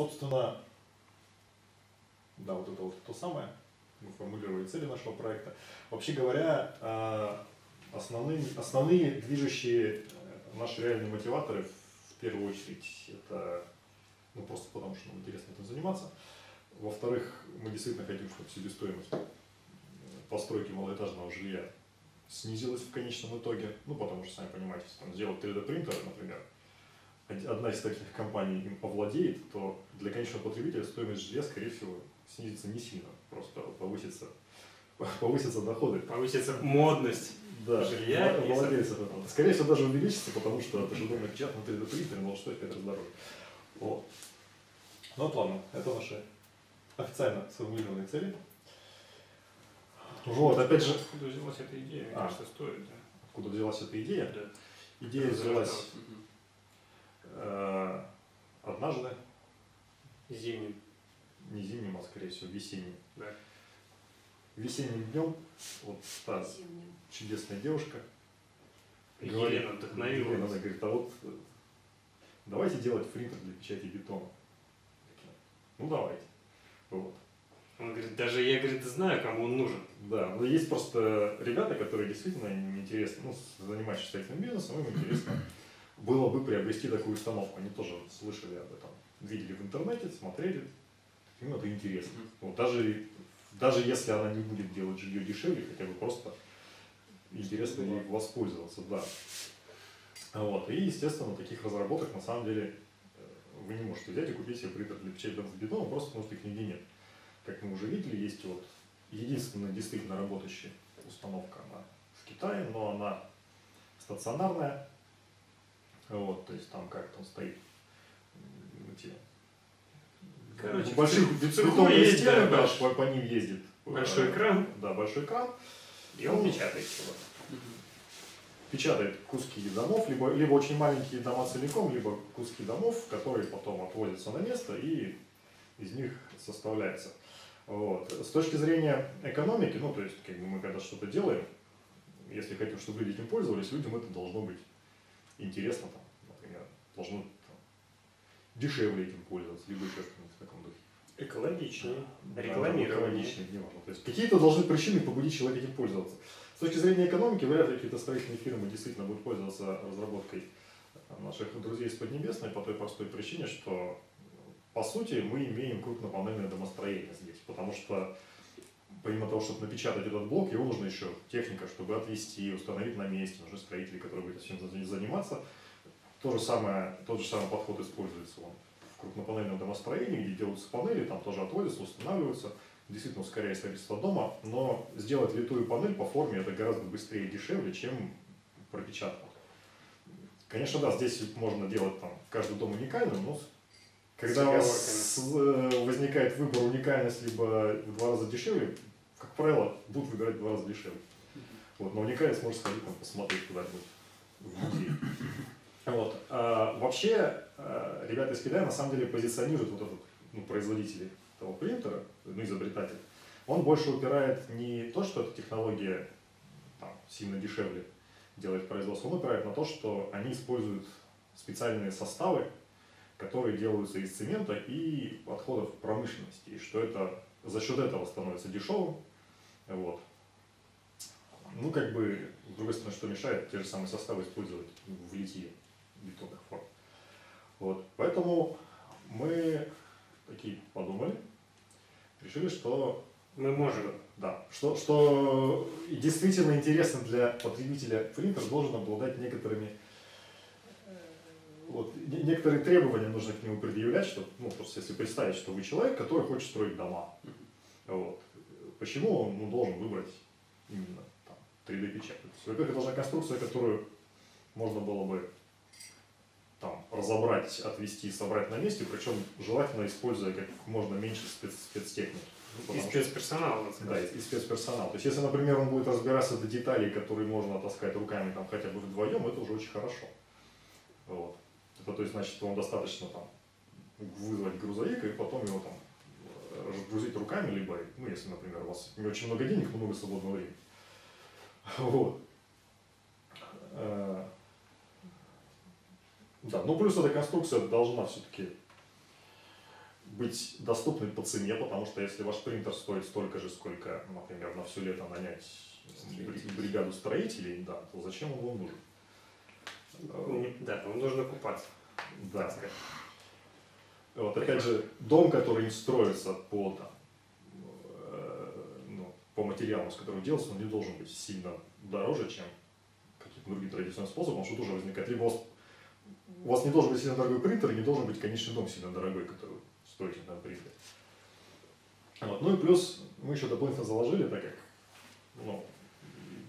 Собственно, да, вот это вот то самое. Мы формулировали цели нашего проекта. Вообще говоря, э, основные, основные движущие э, наши реальные мотиваторы в первую очередь это ну, просто потому, что нам интересно этим заниматься. Во-вторых, мы действительно хотим, чтобы себестоимость постройки малоэтажного жилья снизилась в конечном итоге, ну, потому что, сами понимаете, там, сделать 3D принтер, например, одна из таких компаний им овладеет, то для конечного потребителя стоимость жилья, скорее всего, снизится не сильно, просто повысится, повысятся доходы. Повысится модность да, жилья. Владельцев этого. Скорее всего, даже увеличится, потому что это же дом напечатан на 3D принтере, может стоить 5 раз дороже. Вот. Ну вот ладно, это наши официально сформулированные цели. Вот, опять же... Откуда взялась эта идея? Мне А. кажется, стоит. Да. Откуда взялась эта идея? Да. Идея взялась Зарождалась. Э, однажды, Зимним. не зимним, а скорее всего весенним. Да. Весенним днем вот та Зимним. чудесная девушка Елена вдохновила Елена, нас. она говорит, а вот э, давайте делать принтер для печати бетона. Ну давайте. Вот. Он говорит, даже я, говорит, знаю, кому он нужен. Да, но есть просто ребята, которые действительно им интересно, ну, занимаются строительным бизнесом, им интересно было бы приобрести такую установку. Они тоже слышали об этом, видели в интернете, смотрели, им это интересно. Вот даже, даже если она не будет делать жилье дешевле, хотя бы просто интересно ей воспользоваться, да. Вот. И, естественно, таких разработок на самом деле э, вы не можете взять и купить себе принтер для печати бетона, просто потому что их нигде нет. Как мы уже видели, есть вот единственная действительно работающая установка, она в Китае, но она стационарная. Вот, то есть там как там стоит эти Короче, цеху бетонные есть, стены, да, больш- по, по ним ездит. большой э, экран. Да, большой экран. И он Ну, печатает его. печатает куски домов, либо, либо очень маленькие дома целиком, либо куски домов, которые потом отводятся на место и из них составляется. Вот. С точки зрения экономики, ну то есть как бы мы когда что-то делаем, если хотим, чтобы люди этим пользовались, людям это должно быть интересно, там, должно там, дешевле этим пользоваться, либо еще что-нибудь в таком духе. Экологичнее. Да, Рекламирование. экологичнее, неважно. То есть какие-то должны причины побудить человека этим пользоваться. С точки зрения экономики, вряд ли какие-то строительные фирмы действительно будут пользоваться разработкой наших друзей из Поднебесной по той простой причине, что по сути мы имеем крупнопанельное домостроение здесь, потому что помимо того, чтобы напечатать этот блок, его нужно еще техника, чтобы отвести, установить на месте, нужны строители, которые будут этим за- заниматься. То же самое, тот же самый подход используется он в крупнопанельном домостроении, где делаются панели, там тоже отводятся, устанавливаются, действительно ускоряет строительство дома, но сделать литую панель по форме это гораздо быстрее и дешевле, чем пропечатку. Конечно, да, здесь можно делать там каждый дом уникальным, но когда у вас э, возникает выбор уникальность либо в два раза дешевле, как правило, будут выбирать в два раза дешевле. Вот, на уникальность можно сходить там, посмотреть куда-нибудь в музей. Вот. А, вообще, а, ребята из Китая на самом деле позиционируют вот этот ну, производитель этого принтера, ну, изобретатель. Он больше упирает не то, что эта технология там, сильно дешевле делает производство, он упирает на то, что они используют специальные составы, которые делаются из цемента и отходов промышленности, и что это за счет этого становится дешевым. Вот. Ну, как бы, с другой стороны, что мешает те же самые составы использовать в литье бетонных форм. Вот. Поэтому мы такие подумали, решили, что Мы можем. да, что, что действительно интересно для потребителя принтер должен обладать некоторыми вот, не- некоторые требования нужно к нему предъявлять, что, ну, просто если представить, что вы человек, который хочет строить дома. Вот. Почему он ну, должен выбрать именно там, 3D-печать? То есть, Во-первых, это должна конструкция, которую можно было бы там, разобрать, отвести, собрать на месте, причем желательно используя как можно меньше спец спецтехники. Ну, И что- спецперсонал, да, и спецперсонал. То есть, если, например, он будет разбираться до деталей, которые можно таскать руками там, хотя бы вдвоем, это уже очень хорошо. Вот. Это, то есть, значит, вам достаточно там вызвать грузовик и потом его там разгрузить руками, либо, ну, если, например, у вас не очень много денег, но много свободного времени. Вот. Э, Да, ну плюс эта конструкция должна все-таки быть доступной по цене, потому что если ваш принтер стоит столько же, сколько, например, на все лето нанять бри- бригаду строителей, да, то зачем он вам нужен? Не- Да, он должен окупаться. Да. Вот опять же, дом, который не строится по, там, э, ну, по материалам, с которым делается, он не должен быть сильно дороже, чем какие-то другие традиционные способы, потому что тоже возникает. Либо у вас, у вас не должен быть сильно дорогой принтер, и не должен быть конечный дом сильно дорогой, который стоит на принтере. Вот. Ну и плюс мы еще дополнительно заложили, так как ну,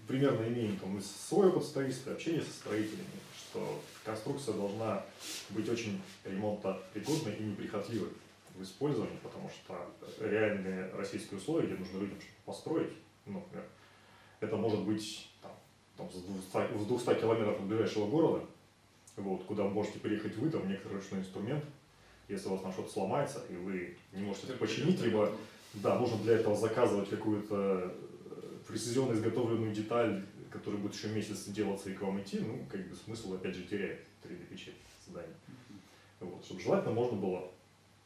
примерно имеем там, свой опыт строительства, общение со строителями, что конструкция должна быть очень ремонтопригодной и неприхотливой в использовании, потому что реальные российские условия, где нужно людям что-то построить, ну, например, это может быть там, там, с 200, с 200 километров от ближайшего города, вот, куда можете приехать вы, там некоторый ручной инструмент, если у вас там что-то сломается, и вы не можете это починить, либо да, нужно для этого заказывать какую-то э, прецизионно изготовленную деталь, которая будет еще месяц делаться и к вам идти, ну, как бы смысл опять же теряет 3D-печать здания. Вот, чтобы желательно можно было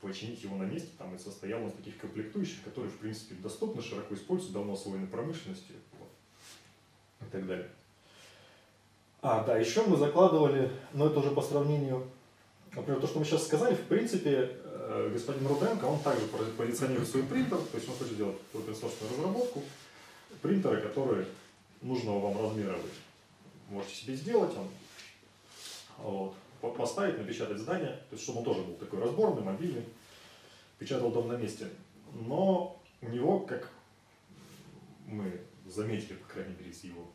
починить его на месте, там и состоял он из таких комплектующих, которые, в принципе, доступны, широко используются, давно освоены промышленностью вот, и так далее. А, да, еще мы закладывали, но это уже по сравнению, например, то, что мы сейчас сказали, в принципе, э, господин Руденко, он также пози- позиционирует свой принтер, то есть он хочет делать source разработку, принтеры, которые нужного вам размера вы можете себе сделать, он, вот, по- поставить, напечатать здание, то есть чтобы он тоже был такой разборный, мобильный, печатал дом на месте. Но у него, как мы заметили, по крайней мере, из его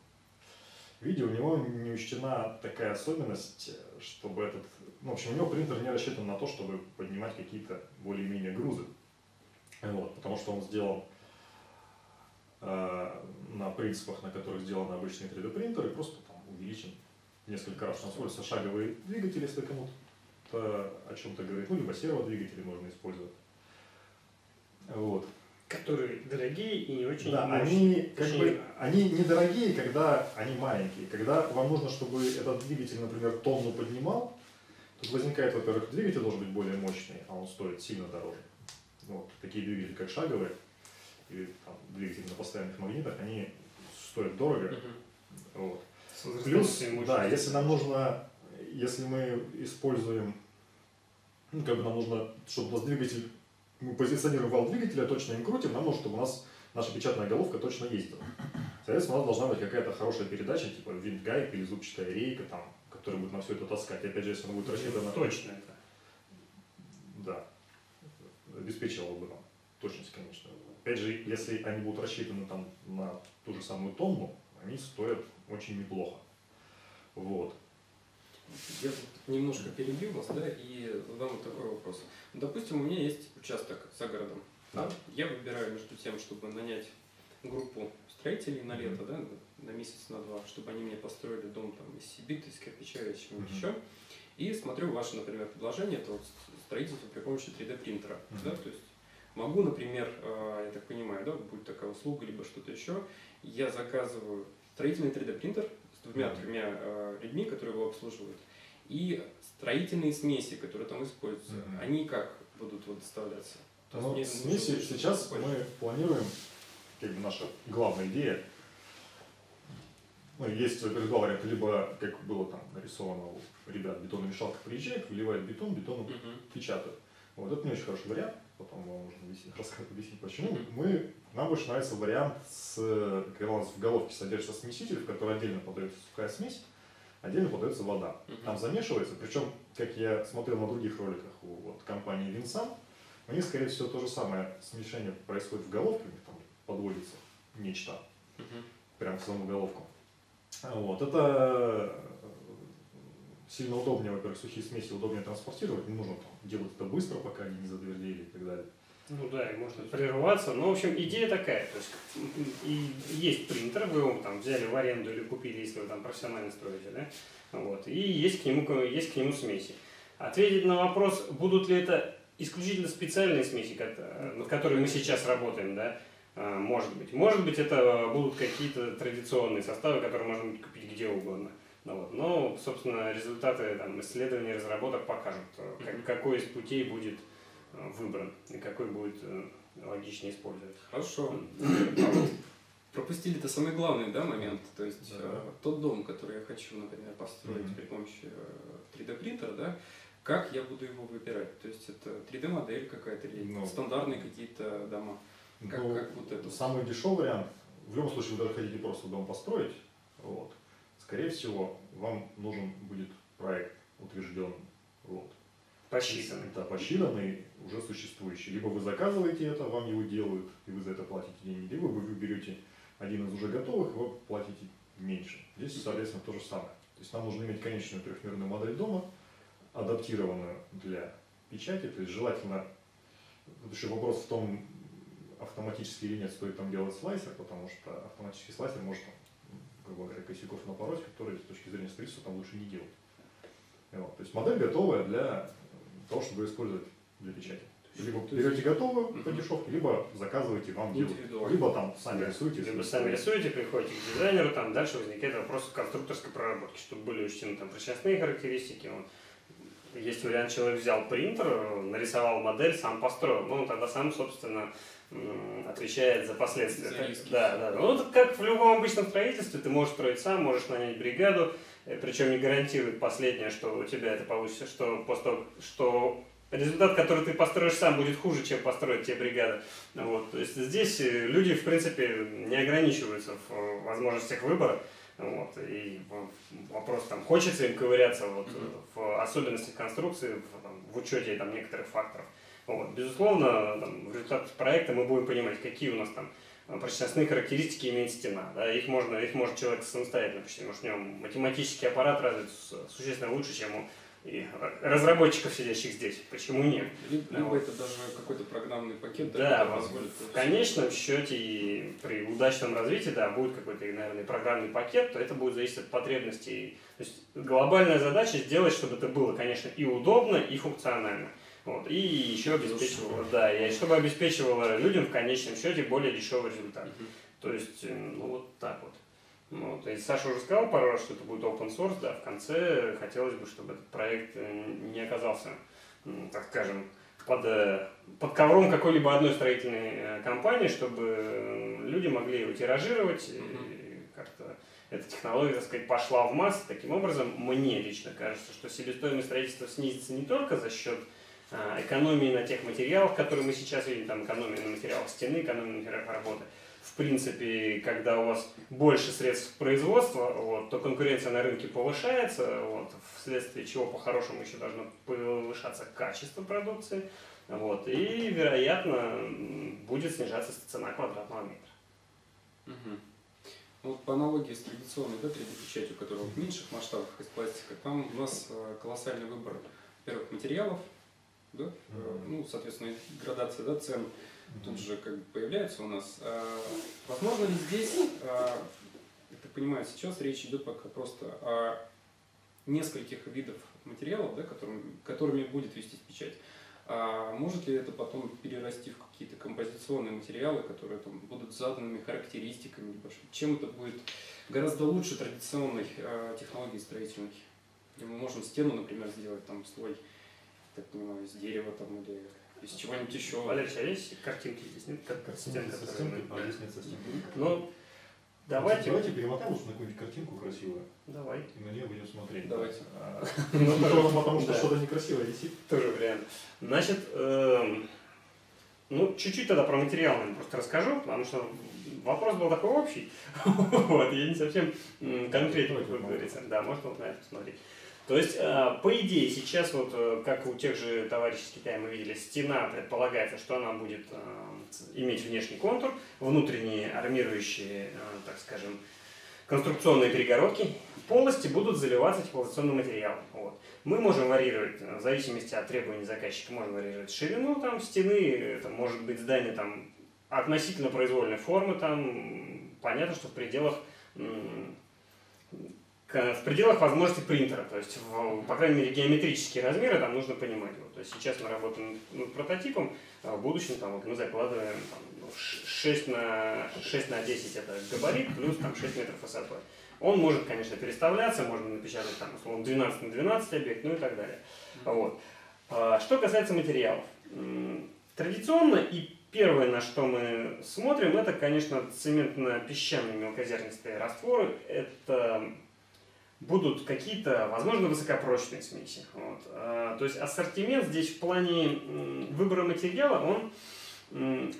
видео, у него не учтена такая особенность, чтобы этот... Ну, в общем, у него принтер не рассчитан на то, чтобы поднимать какие-то более-менее грузы. Вот, потому что он сделан э, на принципах, на которых сделаны обычные 3D принтеры, просто там увеличен несколько раз. Там используются шаговые двигатели, если кому-то о чем-то говорит, ну, либо серводвигатели можно использовать. Вот. Которые дорогие и не очень Да, мощные. они как бы они недорогие, когда они маленькие. Когда вам нужно, чтобы этот двигатель, например, тонну поднимал, тут возникает, во-первых, двигатель должен быть более мощный, а он стоит сильно дороже. Вот. Такие двигатели, как шаговые, или там, двигатели на постоянных магнитах, они стоят дорого. Мгм. Вот. Плюс, да, если нам нужно, если мы используем, ну, как бы нам нужно, чтобы у нас двигатель, мы позиционируем вал двигателя, точно им крутим, нам нужно, чтобы у нас наша печатная головка точно ездила. Соответственно, у нас должна быть какая-то хорошая передача, типа винт-гайк или зубчатая рейка, там, которая будет на все это таскать. И опять же, если она будет рассчитана... Точно это. Да, обеспечивала бы нам точность, конечно. Опять же, если они будут рассчитаны там на ту же самую тонну, они стоят очень неплохо. Вот. Я немножко перебью вас, да, и задам вот такой вопрос. Допустим, у меня есть участок за городом. Да? Я выбираю между тем, чтобы нанять группу строителей на лето, да, на месяц, на два, чтобы они мне построили дом там из сибита, из кирпича или чего-нибудь Мгм. еще. И смотрю ваше, например, предложение, это вот строительство при помощи 3D принтера. Мгм. Да, то есть могу, например, э, я так понимаю, да, будет такая услуга, либо что-то еще, я заказываю строительный 3D принтер с двумя-тремя э, людьми, которые его обслуживают, и строительные смеси, которые там используются, Мгм. они как будут вот доставляться? Ну, мне смеси нужно сейчас больше. мы планируем, как бы наша главная идея, ну, есть, во-первых, два варианта, либо, как было там нарисовано у ребят, бетономешалка приезжает, выливает бетон, бетоном Мгм. печатают. Вот это не очень хороший вариант, потом вам нужно объяснить, рассказать, объяснить почему. Мгм. Мы, нам больше нравится вариант, с, когда у нас в головке содержится смеситель, в который отдельно подается сухая смесь, отдельно подается вода. Мгм. Там замешивается, причем, как я смотрел на других роликах у вот, компании Винсам, у них, скорее всего, то же самое смешение происходит в головке, у них там подводится нечто Мгм. прям в саму головку. Вот, это э, сильно удобнее, во-первых, сухие смеси удобнее транспортировать, не нужно там, делать это быстро, пока они не затвердели и так далее. Ну да, и можно прерваться. Ну, в общем, идея такая. То есть, и есть принтер, вы его там взяли в аренду или купили, если вы там профессионально строите, да? Вот. И есть к нему, есть к нему смеси. Ответить на вопрос, будут ли это исключительно специальные смеси, над которыми мы сейчас работаем, да? А, Может быть. Может быть, это будут какие-то традиционные составы, которые можно будет купить где угодно. Ну, вот. Но, собственно, результаты там, исследований, разработок покажут, как- какой из путей будет выбран и какой будет э, логичнее использовать. Хорошо. А вот пропустили-то самый главный да, момент. То есть Да. э, тот дом, который я хочу, например, построить Мгм. при помощи э, 3D принтера, да, как я буду его выбирать? То есть это 3D-модель какая-то или Ну. стандартные какие-то дома? Как, Ну, как вот это? Самый дешевый вариант, в любом случае вы даже хотите просто дом построить, вот, скорее всего, вам нужен будет проект утвержденный. Вот. Посчитанный. Да, посчитанный, уже существующий. Либо вы заказываете это, вам его делают, и вы за это платите деньги, либо вы берете один из уже готовых, и вы платите меньше. Здесь, соответственно, то же самое. То есть нам нужно иметь конечную трехмерную модель дома, адаптированную для печати, то есть желательно, тут еще вопрос в том, автоматически или нет стоит там делать слайсер, потому что автоматический слайсер может, грубо говоря, косяков напороть, которые с точки зрения строительства там лучше не делать. Вот. То есть модель готовая для того, чтобы использовать для печати. Либо берете готовую по Мгм. дешевке, либо заказываете, вам делают. Либо там сами Да. рисуете. Либо сами рисуете, приходите к дизайнеру, там дальше возникает вопрос конструкторской проработки, чтобы были учтены там причастные характеристики. Он- Есть вариант, человек взял принтер, нарисовал модель, сам построил. Ну, он тогда сам, собственно, отвечает за последствия. За Как- риски. Да, да. Ну, как в любом обычном строительстве, ты можешь строить сам, можешь нанять бригаду, причем не гарантирует последнее, что у тебя это получится, что после что результат, который ты построишь сам, будет хуже, чем построить тебе бригада. Вот. То есть здесь э, люди, в принципе, не ограничиваются в э, возможностях выбора. Вот. И вопрос, там, хочется им ковыряться вот, э, в особенностях конструкции, в, там, в учете там, некоторых факторов. Вот. Безусловно, там, в результате проекта мы будем понимать, какие у нас там э, прочностные характеристики имеет стена. Да? Их, можно, их может человек самостоятельно посчитать. Может, у него математический аппарат развит с- существенно лучше, чем у и разработчиков, сидящих здесь. Почему нет? Либо, Да, вот. это даже какой-то программный пакет, Да, позволит... в конечном счете и при удачном развитии, да, будет какой-то, наверное, программный пакет, то это будет зависеть от потребностей. То есть глобальная задача сделать, чтобы это было, конечно, и удобно, и функционально. Вот. И еще обеспечивало, да, и чтобы обеспечивало людям в конечном счете более дешевый результат. Мгм. То есть, э, ну вот так вот. Ну, Вот. И Саша уже сказал пару раз, что это будет open source, да, в конце хотелось бы, чтобы этот проект э, не оказался, м, так скажем, под, э, под ковром какой-либо одной строительной компании, чтобы люди могли его тиражировать, и как-то эта технология, так сказать, пошла в массы. Таким образом, мне лично кажется, что себестоимость строительства снизится не только за счет экономии на тех материалах, которые мы сейчас видим, там экономия на материалах стены, экономия на материалах работы. В принципе, когда у вас больше средств производства, вот, то конкуренция на рынке повышается, вот, вследствие чего по-хорошему еще должно повышаться качество продукции, вот, и, вероятно, будет снижаться цена квадратного метра. Ну, Вот по аналогии с традиционной да, 3D-печатью, которая в меньших масштабах из пластика, там у нас э, колоссальный выбор, во-первых, материалов, да, э, ну, соответственно, и градация да, цен тут же как бы появляется у нас. А, Возможно ли здесь, а, я так понимаю, сейчас речь идет пока просто о нескольких видов материалов, да, которыми, которыми будет вестись печать. А может ли это потом перерасти в какие-то композиционные материалы, которые там, будут заданными характеристиками небольшими? Чем это будет гораздо лучше традиционной э, технологии строительной? Где мы можем стену, например, сделать там слой, так понимаю, из дерева там, или из чего-нибудь еще. Валерий, а есть картинки здесь? Нет? Как которые. Ну, давайте. Давайте перемотаем на какую-нибудь картинку красивую, Давай. и на нее будем смотреть. Давайте. А, Ну, Потому потому что что-то некрасивое висит. Тоже вариант. Значит, эм, ну, чуть-чуть тогда про материал наверное, просто расскажу, потому что вопрос был такой общий. вот, я не совсем конкретно, как говорится. Да, можно вот на это посмотреть. То есть, э, по идее, сейчас вот, э, как у тех же товарищей из Китая мы видели, стена предполагается, что она будет э, иметь внешний контур, внутренние армирующие, так скажем, конструкционные перегородки, полости будут заливаться теплоизоляционным материалом. Вот. Мы можем варьировать, в зависимости от требований заказчика, можем варьировать ширину там, стены, это может быть здание там, относительно произвольной формы, там, понятно, что в пределах в пределах возможностей принтера, то есть, в, по крайней мере, геометрические размеры там нужно понимать. Вот. То есть сейчас мы работаем над прототипом, а в будущем там, вот, мы закладываем там, ну, ш- 6, на, 6 на 10 это габарит, плюс там, 6 метров высотой. Он может, конечно, переставляться, можно напечатать там, условно, 12 на 12 объект, ну и так далее. Вот. А, что касается материалов. Традиционно и первое, на что мы смотрим, это, конечно, цементно-песчаные мелкозернистые растворы. Это будут какие-то, возможно, высокопрочные смеси. Вот. А, то есть ассортимент здесь в плане выбора материала, он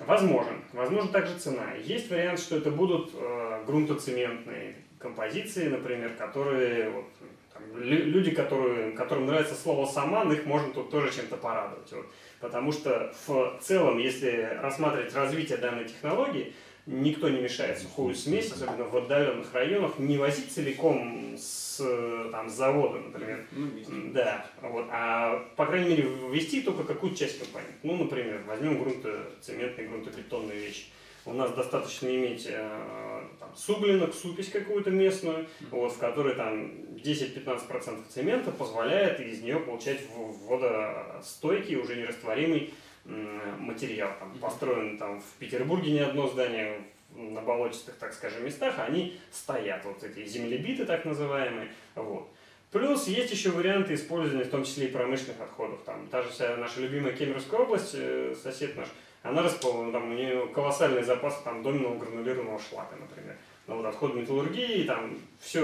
возможен. Возможно также цена. Есть вариант, что это будут э, грунтоцементные композиции, например, которые вот, там, люди, которые, которым нравится слово «саман», их можно тут тоже чем-то порадовать. Вот. Потому что в целом, если рассматривать развитие данной технологии, никто не мешает сухую смесь, особенно в отдаленных районах, не возить целиком с там, завода, например. Ну, да, вот. А, по крайней мере, ввести только какую-то часть компании. Ну, например, возьмем грунтоцементные, грунтобетонные вещи. У нас достаточно иметь э, там, суглинок, супись какую-то местную, вот, в которой там 10-15% цемента позволяет из нее получать водостойкий, уже нерастворимый материал. Там, построен там, в Петербурге не одно здание, на болотистых, так скажем, местах, они стоят, вот эти землебиты так называемые. Вот. Плюс есть еще варианты использования, в том числе и промышленных отходов. Там, та же вся наша любимая Кемеровская область, э, сосед наш, она расположена, там у нее колоссальный запас там, доменного гранулированного шлака, например. Ну, вот, отход металлургии, там все,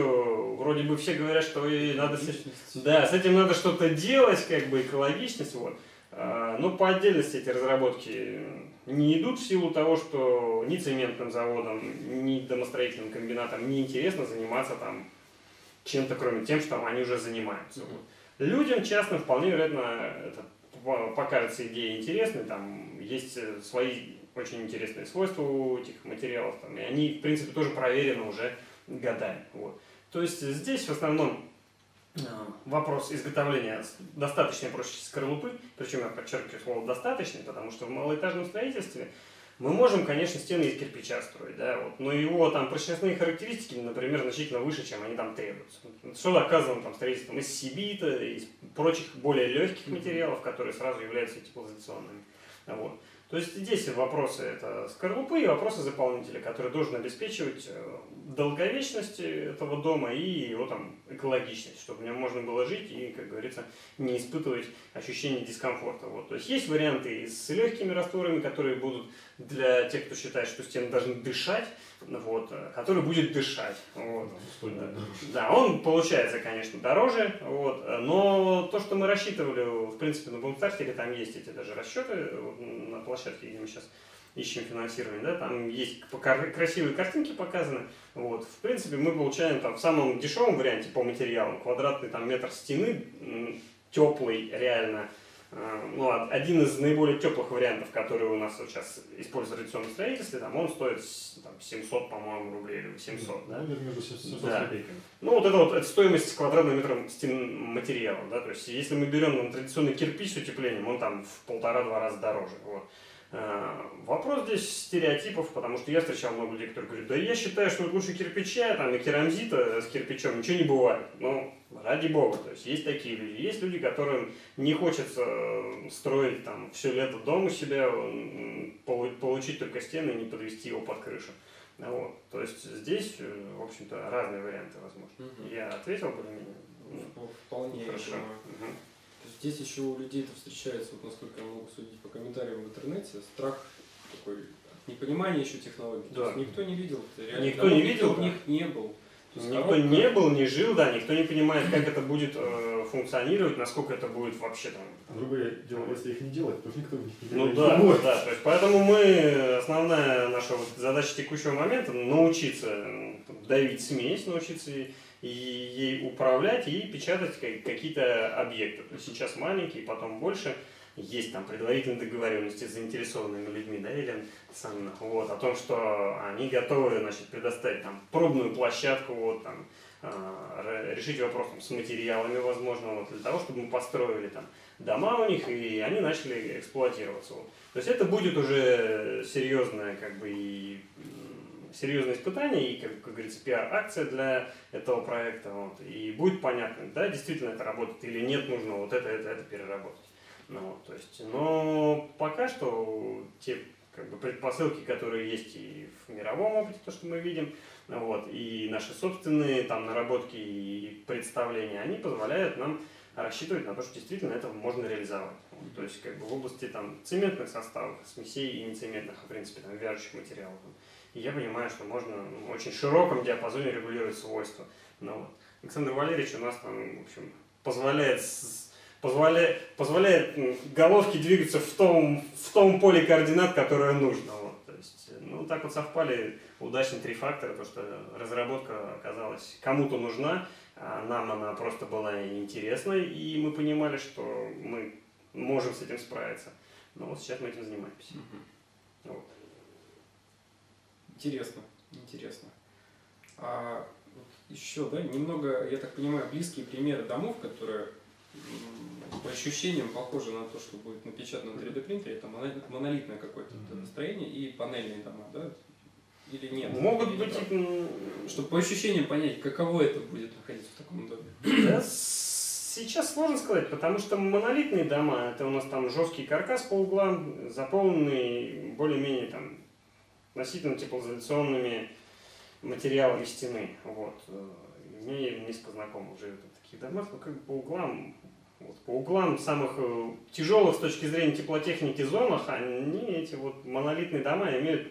вроде бы все говорят, что и надо с, да, с этим надо что-то делать, как бы экологичность, вот. А, но по отдельности эти разработки не идут в силу того, что ни цементным заводам, ни домостроительным комбинатам не интересно заниматься там чем-то, кроме тем, что они уже занимаются. Mm-hmm. Людям частным вполне вероятно это покажется идея интересной, там есть э, свои очень интересные свойства у этих материалов, там, и они, в принципе, тоже проверены уже годами. Вот. То есть здесь в основном вопрос изготовления достаточной прочности скорлупы, причем я подчеркиваю слово «достаточный», потому что в малоэтажном строительстве мы можем, конечно, стены из кирпича строить, да, вот, но его там прочностные характеристики, например, значительно выше, чем они там требуются. Что доказано там строительством из сибита, из прочих более легких материалов, которые сразу являются теплоизоляционными. Вот. То есть здесь вопросы это скорлупы и вопросы заполнителя, который должен обеспечивать долговечность этого дома и его там экологичность, чтобы в нем можно было жить и, как говорится, не испытывать ощущение дискомфорта. Вот. То есть есть варианты с легкими растворами, которые будут для тех, кто считает, что стены должны дышать, вот, который будет дышать. Вот. Да, он получается, конечно, дороже, вот, но то, что мы рассчитывали, в принципе, на бумстартере, там есть эти даже расчеты на площадке, где мы сейчас ищем финансирование, да, там есть красивые картинки показаны, вот, в принципе, мы получаем там в самом дешевом варианте по материалам квадратный там метр стены, теплый реально, а, ну, один из наиболее теплых вариантов, которые у нас сейчас используют в традиционном строительстве, там он стоит там, 700, по-моему, рублей или 800. Да? Между 700 да. копейками. Ну, вот это вот это стоимость квадратным метром стен материала. Да? То есть, если мы берем там, традиционный кирпич с утеплением, он там в полтора-два раза дороже. Вот. А, вопрос здесь стереотипов, потому что я встречал много людей, которые говорят, да я считаю, что лучше кирпича там, и керамзита с кирпичом ничего не бывает. Ну, Ради бога, то есть есть такие люди. Есть люди, которым не хочется э, строить там все лето дом у себя, получить только стены и не подвести его под крышу. Вот. То есть здесь, э, в общем-то, разные варианты возможны. Угу. Я ответил более-менее? Ну, вполне. Хорошо. Угу. Здесь еще у людей это встречается, вот насколько я могу судить по комментариям в интернете, страх такой непонимание еще технологий. Да. То есть никто не видел, реально, никто не видел, да. них не был. Никто коробка... не был, не жил, да, никто не понимает, как это будет э, функционировать, насколько это будет вообще там. Другое дело, если их не делать, то никто не делает. Ну да, не да, то есть поэтому мы, основная наша вот задача текущего момента научиться давить смесь, научиться и ей управлять и печатать какие-то объекты. То есть сейчас маленькие, потом больше есть там предварительные договоренности с заинтересованными людьми, да, или сам, вот, о том, что они готовы, значит, предоставить там пробную площадку, вот, там, э, решить вопрос там, с материалами, возможно, вот, для того, чтобы мы построили там дома у них, и они начали эксплуатироваться. Вот. То есть это будет уже серьезное, как бы, и серьезное испытание и, как, как говорится, пиар-акция для этого проекта. Вот, и будет понятно, да, действительно это работает или нет, нужно вот это, это, это переработать. Ну, вот, то есть, но пока что те как бы, предпосылки, которые есть и в мировом опыте, то, что мы видим, вот, и наши собственные там наработки и представления, они позволяют нам рассчитывать на то, что действительно это можно реализовать. Вот, то есть как бы в области там, цементных составов, смесей и нецементных, в принципе, там, вяжущих материалов. И я понимаю, что можно ну, в очень широком диапазоне регулировать свойства. Ну, вот. Александр Валерьевич у нас там, в общем, позволяет позволяет, позволяет головке двигаться в том, в том поле координат, которое нужно. Вот. То есть, ну, так вот совпали удачно три фактора, то что разработка оказалась кому-то нужна, а нам она просто была интересной, и мы понимали, что мы можем с этим справиться. Но вот сейчас мы этим занимаемся. Угу. Вот. Интересно, интересно. А еще, да, немного, я так понимаю, близкие примеры домов, которые по ощущениям похожи на то, что будет напечатано на 3D принтере, это монолитное какое-то настроение и панельные дома, да? Или нет? Могут быть... Чтобы по ощущениям понять, каково это будет находиться в таком доме. Да, сейчас сложно сказать, потому что монолитные дома, это у нас там жесткий каркас по углам, заполненный более-менее там относительно теплоизоляционными материалами стены. Вот. Имею несколько знакомых живет в таких домах, но как бы по углам вот, по углам самых э, тяжелых с точки зрения теплотехники зонах, они, эти вот монолитные дома, имеют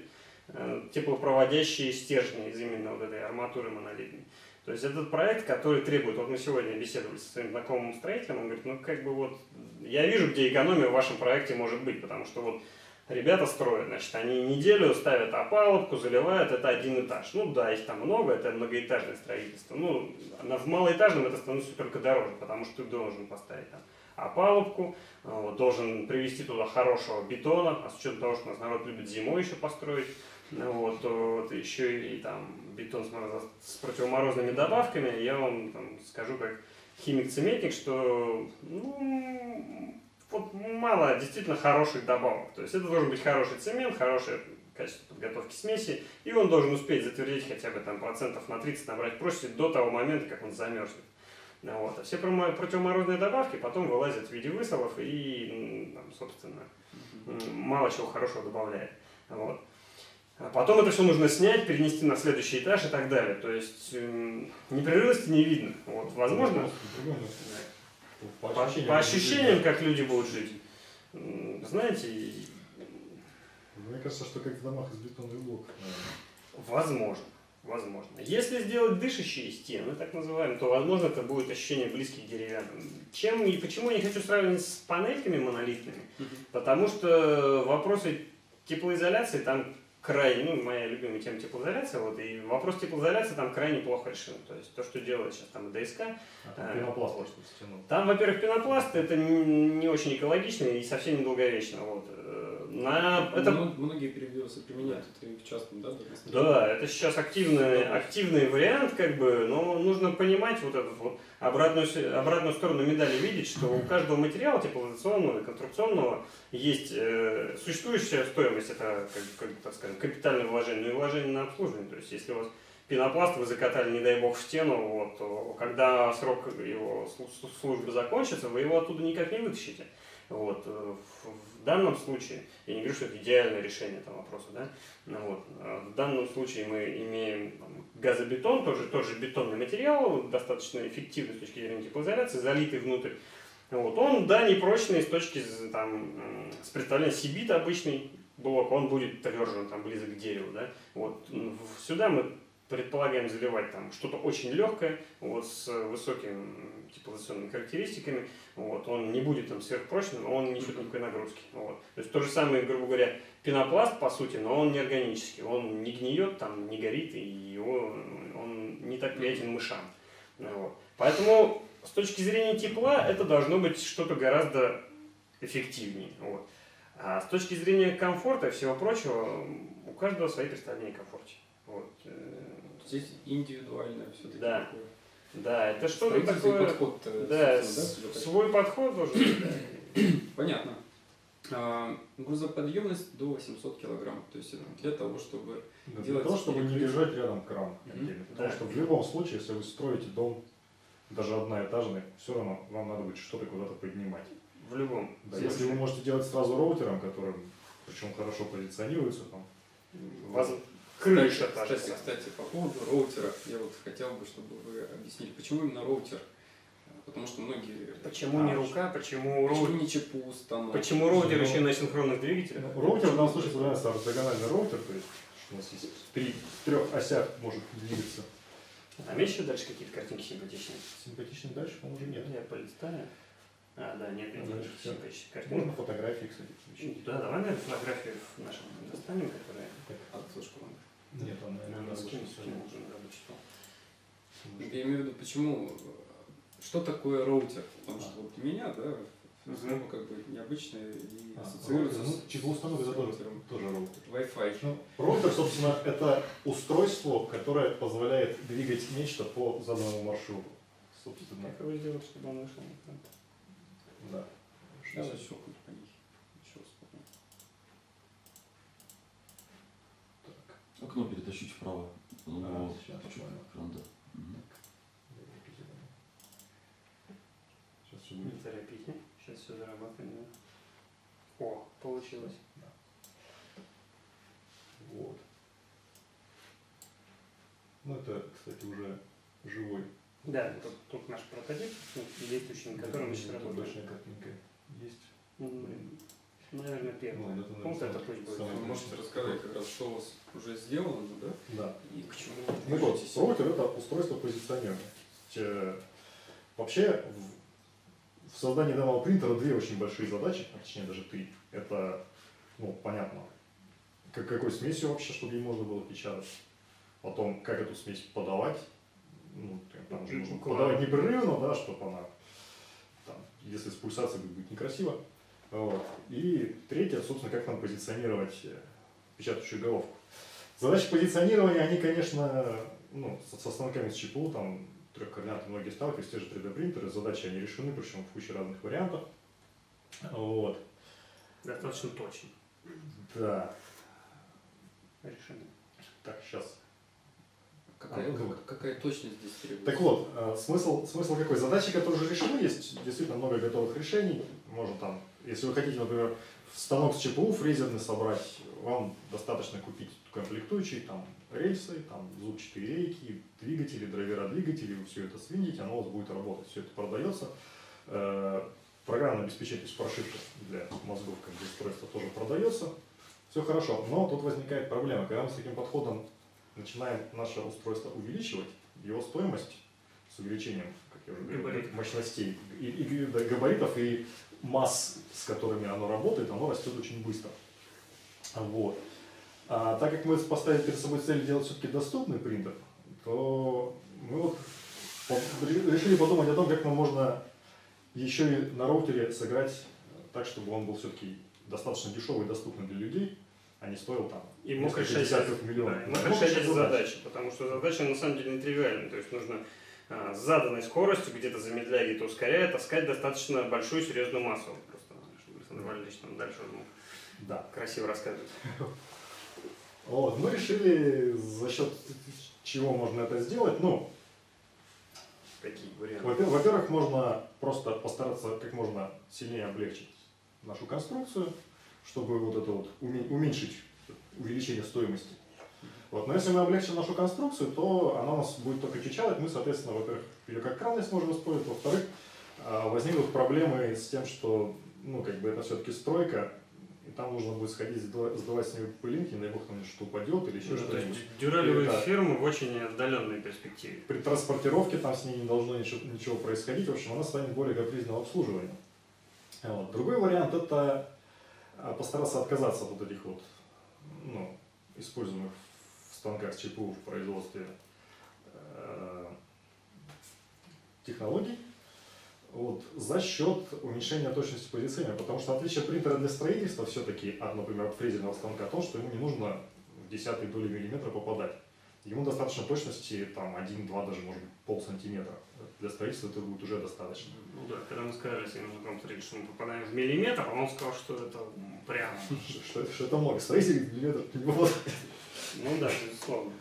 э, теплопроводящие стержни из именно вот этой арматуры монолитной. То есть этот проект, который требует, вот мы сегодня беседовали со своим знакомым строителем, он говорит, ну как бы вот, я вижу, где экономия в вашем проекте может быть, потому что вот ребята строят, значит, они неделю ставят опалубку, заливают, это один этаж. Ну да, их там много, это многоэтажное строительство. Ну, в малоэтажном это становится только дороже, потому что ты должен поставить там опалубку, вот, должен привезти туда хорошего бетона, а с учетом того, что у нас народ любит зимой еще построить, вот, вот еще и там бетон с, с противоморозными добавками, я вам там, скажу как химик-цементник, что ну, вот мало действительно хороших добавок. То есть это должен быть хороший цемент, хорошее качество подготовки смеси, и он должен успеть затвердить хотя бы там процентов на 30 набрать прочности до того момента, как он замерзнет. Вот. А все противоморозные добавки потом вылазят в виде высолов и, там, собственно, мало чего хорошего добавляет. Вот. А потом это все нужно снять, перенести на следующий этаж и так далее. То есть непрерывности не видно. Вот, возможно, по, по, ощущениям, по ощущениям как люди будут жить. Знаете... Мне кажется, что как в домах из бетонных блоков. Возможно. Возможно. Если сделать дышащие стены, так называемые, то, возможно, это будет ощущение близких к деревянным. Чем и почему я не хочу сравнивать с панельками монолитными? Потому что вопросы теплоизоляции там крайне, ну, моя любимая тема теплоизоляция, вот, и вопрос теплоизоляции там крайне плохо решен. То есть то, что делает сейчас там ДСК. А там э, пенопласт стену. Там, во-первых, пенопласт, это не, не очень экологично и совсем недолговечно. Вот. На, это... Многие переводы применяют это и в частном, да? Да, это сейчас активный, активный вариант, как бы, но нужно понимать вот этот вот обратную, обратную сторону медали, видеть, что у каждого материала, теплоизоляционного и конструкционного, есть э, существующая стоимость, это, как, как так скажем, капитальное вложение, но и вложение на обслуживание. То есть, если у вас пенопласт вы закатали, не дай бог, в стену, вот, то когда срок его службы закончится, вы его оттуда никак не вытащите. Вот. Э, в данном случае, я не говорю, что это идеальное решение этого вопроса, да? Ну, вот. А в данном случае мы имеем газобетон, тоже, тоже бетонный материал, достаточно эффективный с точки зрения теплоизоляции, залитый внутрь. Вот. Он, да, непрочный с точки там, с представления сибита обычный блок, он будет тверже, там, близок к дереву. Да? Вот. Сюда мы предполагаем заливать там что-то очень легкое, вот, с высокими теплоизоляционными характеристиками, вот, он не будет там сверхпрочным, но он несет никакой нагрузки. Вот. То есть то же самое, грубо говоря, пенопласт, по сути, но он не органический, он не гниет, там, не горит, и его, он не так приятен мышам. Вот. Поэтому с точки зрения тепла это должно быть что-то гораздо эффективнее. Вот. А с точки зрения комфорта и всего прочего, у каждого свои представления о комфорте. Вот. Э, Здесь индивидуальное все-таки. Да. Такое. Да, это что-то такое. Подход, э, да, да, свой подход должен Понятно. А, грузоподъемность до 800 килограмм. То есть для того, чтобы да, Для того, чтобы не лежать рядом кран. Mm-hmm. Потому да. что в любом случае, если вы строите дом, даже одноэтажный, все равно вам надо будет что-то куда-то поднимать. В любом. Да, если вы можете делать сразу роутером, который причем хорошо позиционируется, там, Воз... Крыша кстати, кстати, кстати, по поводу роутера, я вот хотел бы, чтобы вы объяснили, почему именно роутер Потому что многие... Почему А, не рука, почему Почему роутер? не чепус там? Почему роутер еще на синхронных двигателях? Ну, роутер в данном случае называется ортогональный роутер, то есть у нас есть три, в трех осях может двигаться. Там есть еще дальше какие-то картинки симпатичные? Симпатичный дальше, по-моему, уже нет. Я полистаю. А, да, нет, нет, Дальше всё. симпатичных Можно картинок. фотографии, кстати, включить. Да, давай, наверное, фотографию в нашем достанем, которая... Так. А, надо. Нет, он, наверное, стол. Я имею в виду, почему... Что такое роутер? Потому что вот у меня, да, ну, как бы необычное и А, ассоциируется роутер, ну, чего установок это тоже, роутером. тоже роутер. Wi-Fi. Ну, роутер, собственно, это устройство, которое позволяет двигать нечто по заданному маршруту. Собственно, Как его сделать, чтобы он вышел на да. Сейчас щелкнуть по ней. Еще вспомнил. Так. Окно перетащить вправо. Ну, А, сейчас, понял. экран, да. Сейчас все Не будет. торопите. Сейчас все зарабатываем. да. О, получилось. Вот. Ну, это, кстати, уже живой. Да, тут, тут наш прототип, ну, действующий, на котором мы сейчас работаем. большая картинка есть. М, Наверное, первый. Ну, наверное, это пусть будет. Вы можете рассказать как раз, что у вас уже сделано, да? Да. И к чему Ну вот, роутер это устройство позиционирования. Те- Вообще, в, в создании данного принтера две очень большие задачи, а точнее даже три. Это, ну, понятно, как, какой смесью вообще, чтобы ей можно было печатать. Потом, как эту смесь подавать. Ну, там же нужно подавать непрерывно, да, чтобы она, там, если с пульсацией будет некрасиво. Вот. И третье, собственно, как нам позиционировать э, печатающую головку. Задачи позиционирования, они, конечно, ну, со, со станками с ЧПУ, там, трехкоординаты многие сталкиваются, те же 3D принтеры, задачи они решены, причем в куче разных вариантов. Вот. Достаточно точно. Да. Решено. Так, сейчас. Какая, А, ну, как- какая точность здесь требуется? Так вот, э, смысл, смысл какой? Задачи, которые уже решены, есть действительно много готовых решений. Можно там, если вы хотите, например, станок с ЧПУ фрезерный собрать, вам достаточно купить комплектующий, там, рельсы, там, зубчатые рейки, двигатели, драйвера двигателей, вы все это свинтите, оно у вас будет работать. Все это продается. Э, Программное обеспечение, то есть прошивка для мозгов, как бы устройство тоже продается. Все хорошо, но тут возникает проблема. Когда мы с таким подходом начинаем наше устройство увеличивать, его стоимость с увеличением, как я уже говорил, мощностей, и, и- да, габаритов и масс, с которыми оно работает, оно растет очень быстро. Вот. А так как мы поставили перед собой цель делать все-таки доступный принтер, то мы вот решили подумать о том, как нам можно еще и на роутере сыграть так, чтобы он был все-таки достаточно дешевый и доступный для людей, а не стоил там И мог несколько решать, миллионов. да, мог решать задачи. задачи, потому что задача на самом деле нетривиальная. То есть нужно с заданной скоростью, где-то замедляя, где-то ускоряя, таскать достаточно большую серьезную массу. Просто, чтобы Александр Валерьевич там дальше ну, Да. красиво рассказывает. Вот, мы решили за счет чего можно это сделать. Ну, Какие варианты? Во- Во-первых, можно просто постараться как можно сильнее облегчить нашу конструкцию, чтобы вот это вот уме- уменьшить увеличение стоимости. Вот. Но если мы облегчим нашу конструкцию, то она у нас будет только печатать. Мы, соответственно, во-первых, ее как кран не сможем использовать. Во-вторых, а, возникнут проблемы с тем, что ну, как бы это все-таки стройка, и там нужно будет сходить, сдава- сдавать с нее пылинки, не дай бог там что упадет или еще Ну, то что-нибудь. есть дюралевые Да. фирмы в очень отдаленной перспективе. При транспортировке там с ней не должно ничего, ничего происходить. В общем, она станет более капризного обслуживания. Вот. Другой вариант это а, постараться отказаться от вот этих вот ну, используемых в станках ЧПУ в производстве э, технологий вот, за счет уменьшения точности позиционирования. Потому что отличие принтера для строительства все-таки от, например, фрезерного станка о том, что ему не нужно в десятые доли миллиметра попадать. Ему достаточно точности, там, 1-2, даже, может быть, пол сантиметра. Для строительства это будет уже достаточно. Ну да, когда мы сказали с Игорем Знакомым, что мы попадаем в миллиметр, а он сказал, что это прям. Что, это много. Строители в миллиметр не попадают. Ну да, безусловно.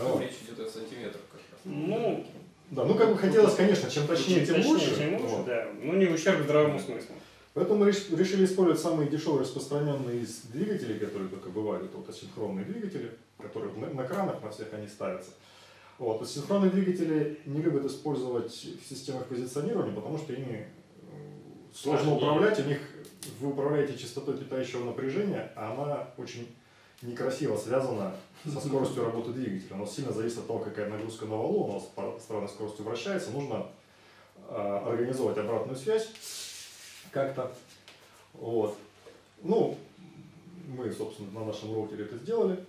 Вот. Речь идет о сантиметрах как раз. Ну, Да, ну как бы хотелось, конечно, чем точнее, чем тем точнее, лучше. тем лучше, Вот. да. Ну не в ущерб здравому смыслу. Поэтому мы реш- решили использовать самые дешевые распространенные из двигателей, которые только бывают. Вот асинхронные двигатели, которые на, на кранах на всех они ставятся. Вот. А синхронные двигатели не любят использовать в системах позиционирования, потому что ими э, сложно Сложнее. управлять. У них вы управляете частотой питающего напряжения, а она очень некрасиво связана со скоростью работы двигателя. Она сильно зависит от того, какая нагрузка на валу, у нас с разной скоростью вращается. Нужно э, организовать обратную связь как-то. Вот. Ну, мы, собственно, на нашем роутере это сделали.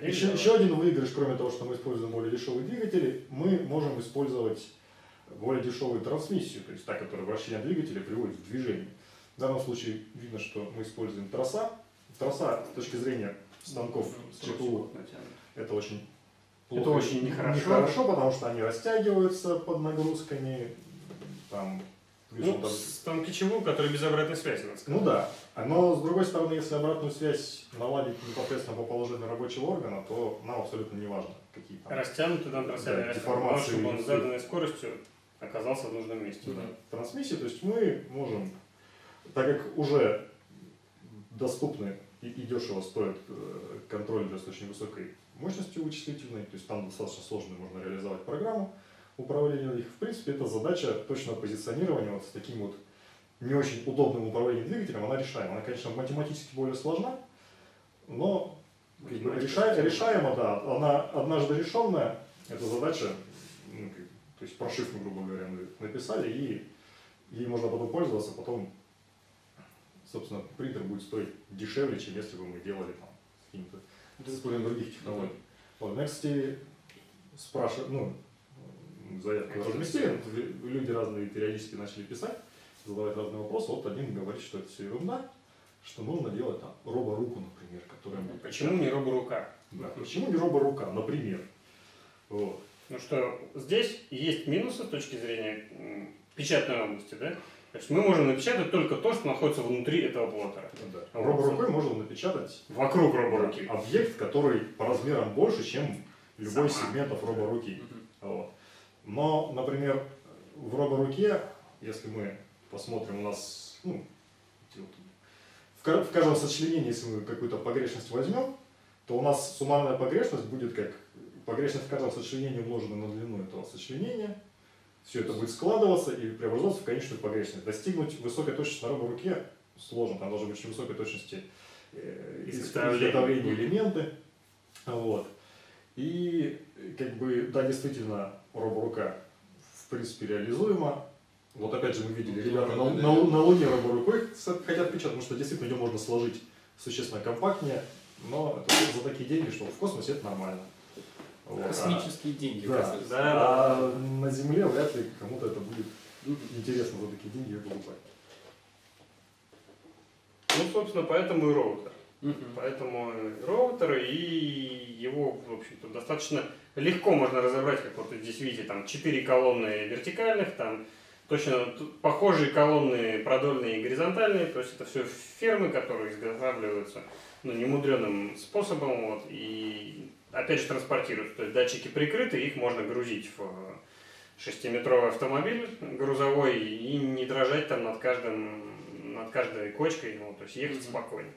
Еще, еще один выигрыш, кроме того, что мы используем более дешевые двигатели, мы можем использовать более дешевую трансмиссию, то есть та, которая вращение двигателя приводит в движение. В данном случае видно, что мы используем троса. Троса с точки зрения станков ЧПУ это очень Это очень нехорошо. Нехорошо, потому что они растягиваются под нагрузками. Там, Ну, даже- станки ЧВУ, которые без обратной связи, надо сказать. ну да. Но с другой стороны, если обратную связь наладить непосредственно по положению рабочего органа, то нам абсолютно не важно, какие там. Растянутый там трансляция, Да, деформации чтобы он с заданной скоростью оказался в нужном месте. Да, трансмиссии, то есть мы можем, так как уже доступны и, и дешево стоит э, контроллеры с очень высокой мощностью вычислительной, то есть там достаточно сложно можно реализовать программу управления их. В принципе, эта задача точного позиционирования вот с таким вот не очень удобным управлением двигателем, она решаема. Она, конечно, математически более сложна, но как бы, Математика реша- сложна. решаема, да. Она однажды решенная, эта задача, ну, как- то есть прошивку, грубо говоря, мы написали, и ей можно потом пользоваться, потом, собственно, принтер будет стоить дешевле, чем если бы мы делали там с использованием других технологий. Вот, меня, кстати, спрашивают, ну, заявку разместили, люди разные периодически начали писать, задавать разные вопросы. Вот один говорит, что это все ерунда, что нужно делать там роборуку, например, которая будет Почему не роборука? Да. Почему не роборука, например? Вот. Ну что, здесь есть минусы с точки зрения печатной области, да? То есть мы можем напечатать только то, что находится внутри этого плоттера. Да. Вот. Роборукой можно напечатать Вокруг роборуки. объект, который по размерам больше, чем любой Сама. сегментов роборуки. Мгм. Вот. Но, например, в роборуке, если мы посмотрим, у нас, ну, в каждом сочленении, если мы какую-то погрешность возьмем, то у нас суммарная погрешность будет как погрешность в каждом сочленении умножена на длину этого сочленения. Все это будет складываться и преобразовываться в конечную погрешность. Достигнуть высокой точности на роборуке сложно, там должны быть очень высокой точности э, Изготовления. элементы. Вот. И как бы, да, действительно, роборука в принципе реализуема. Вот опять же мы видели, ребята на, на, на Луне роборукой хотят печатать, потому что действительно ее можно сложить существенно компактнее, но это за такие деньги, что в космосе это нормально. Вот. Космические деньги. Да, оказывается. да. А на Земле вряд ли кому-то это будет интересно за такие деньги покупать. Ну, собственно, поэтому и роутер. Мгм. Поэтому и роутер, и его, в общем-то, достаточно легко можно разобрать, как вот здесь видите, там четыре колонны вертикальных, там точно похожие колонны продольные и горизонтальные, то есть это все фермы, которые изготавливаются ну, немудреным способом, вот, и опять же транспортируются, то есть датчики прикрыты, их можно грузить в шестиметровый автомобиль грузовой и не дрожать там над каждым над каждой кочкой, ну, то есть ехать спокойно.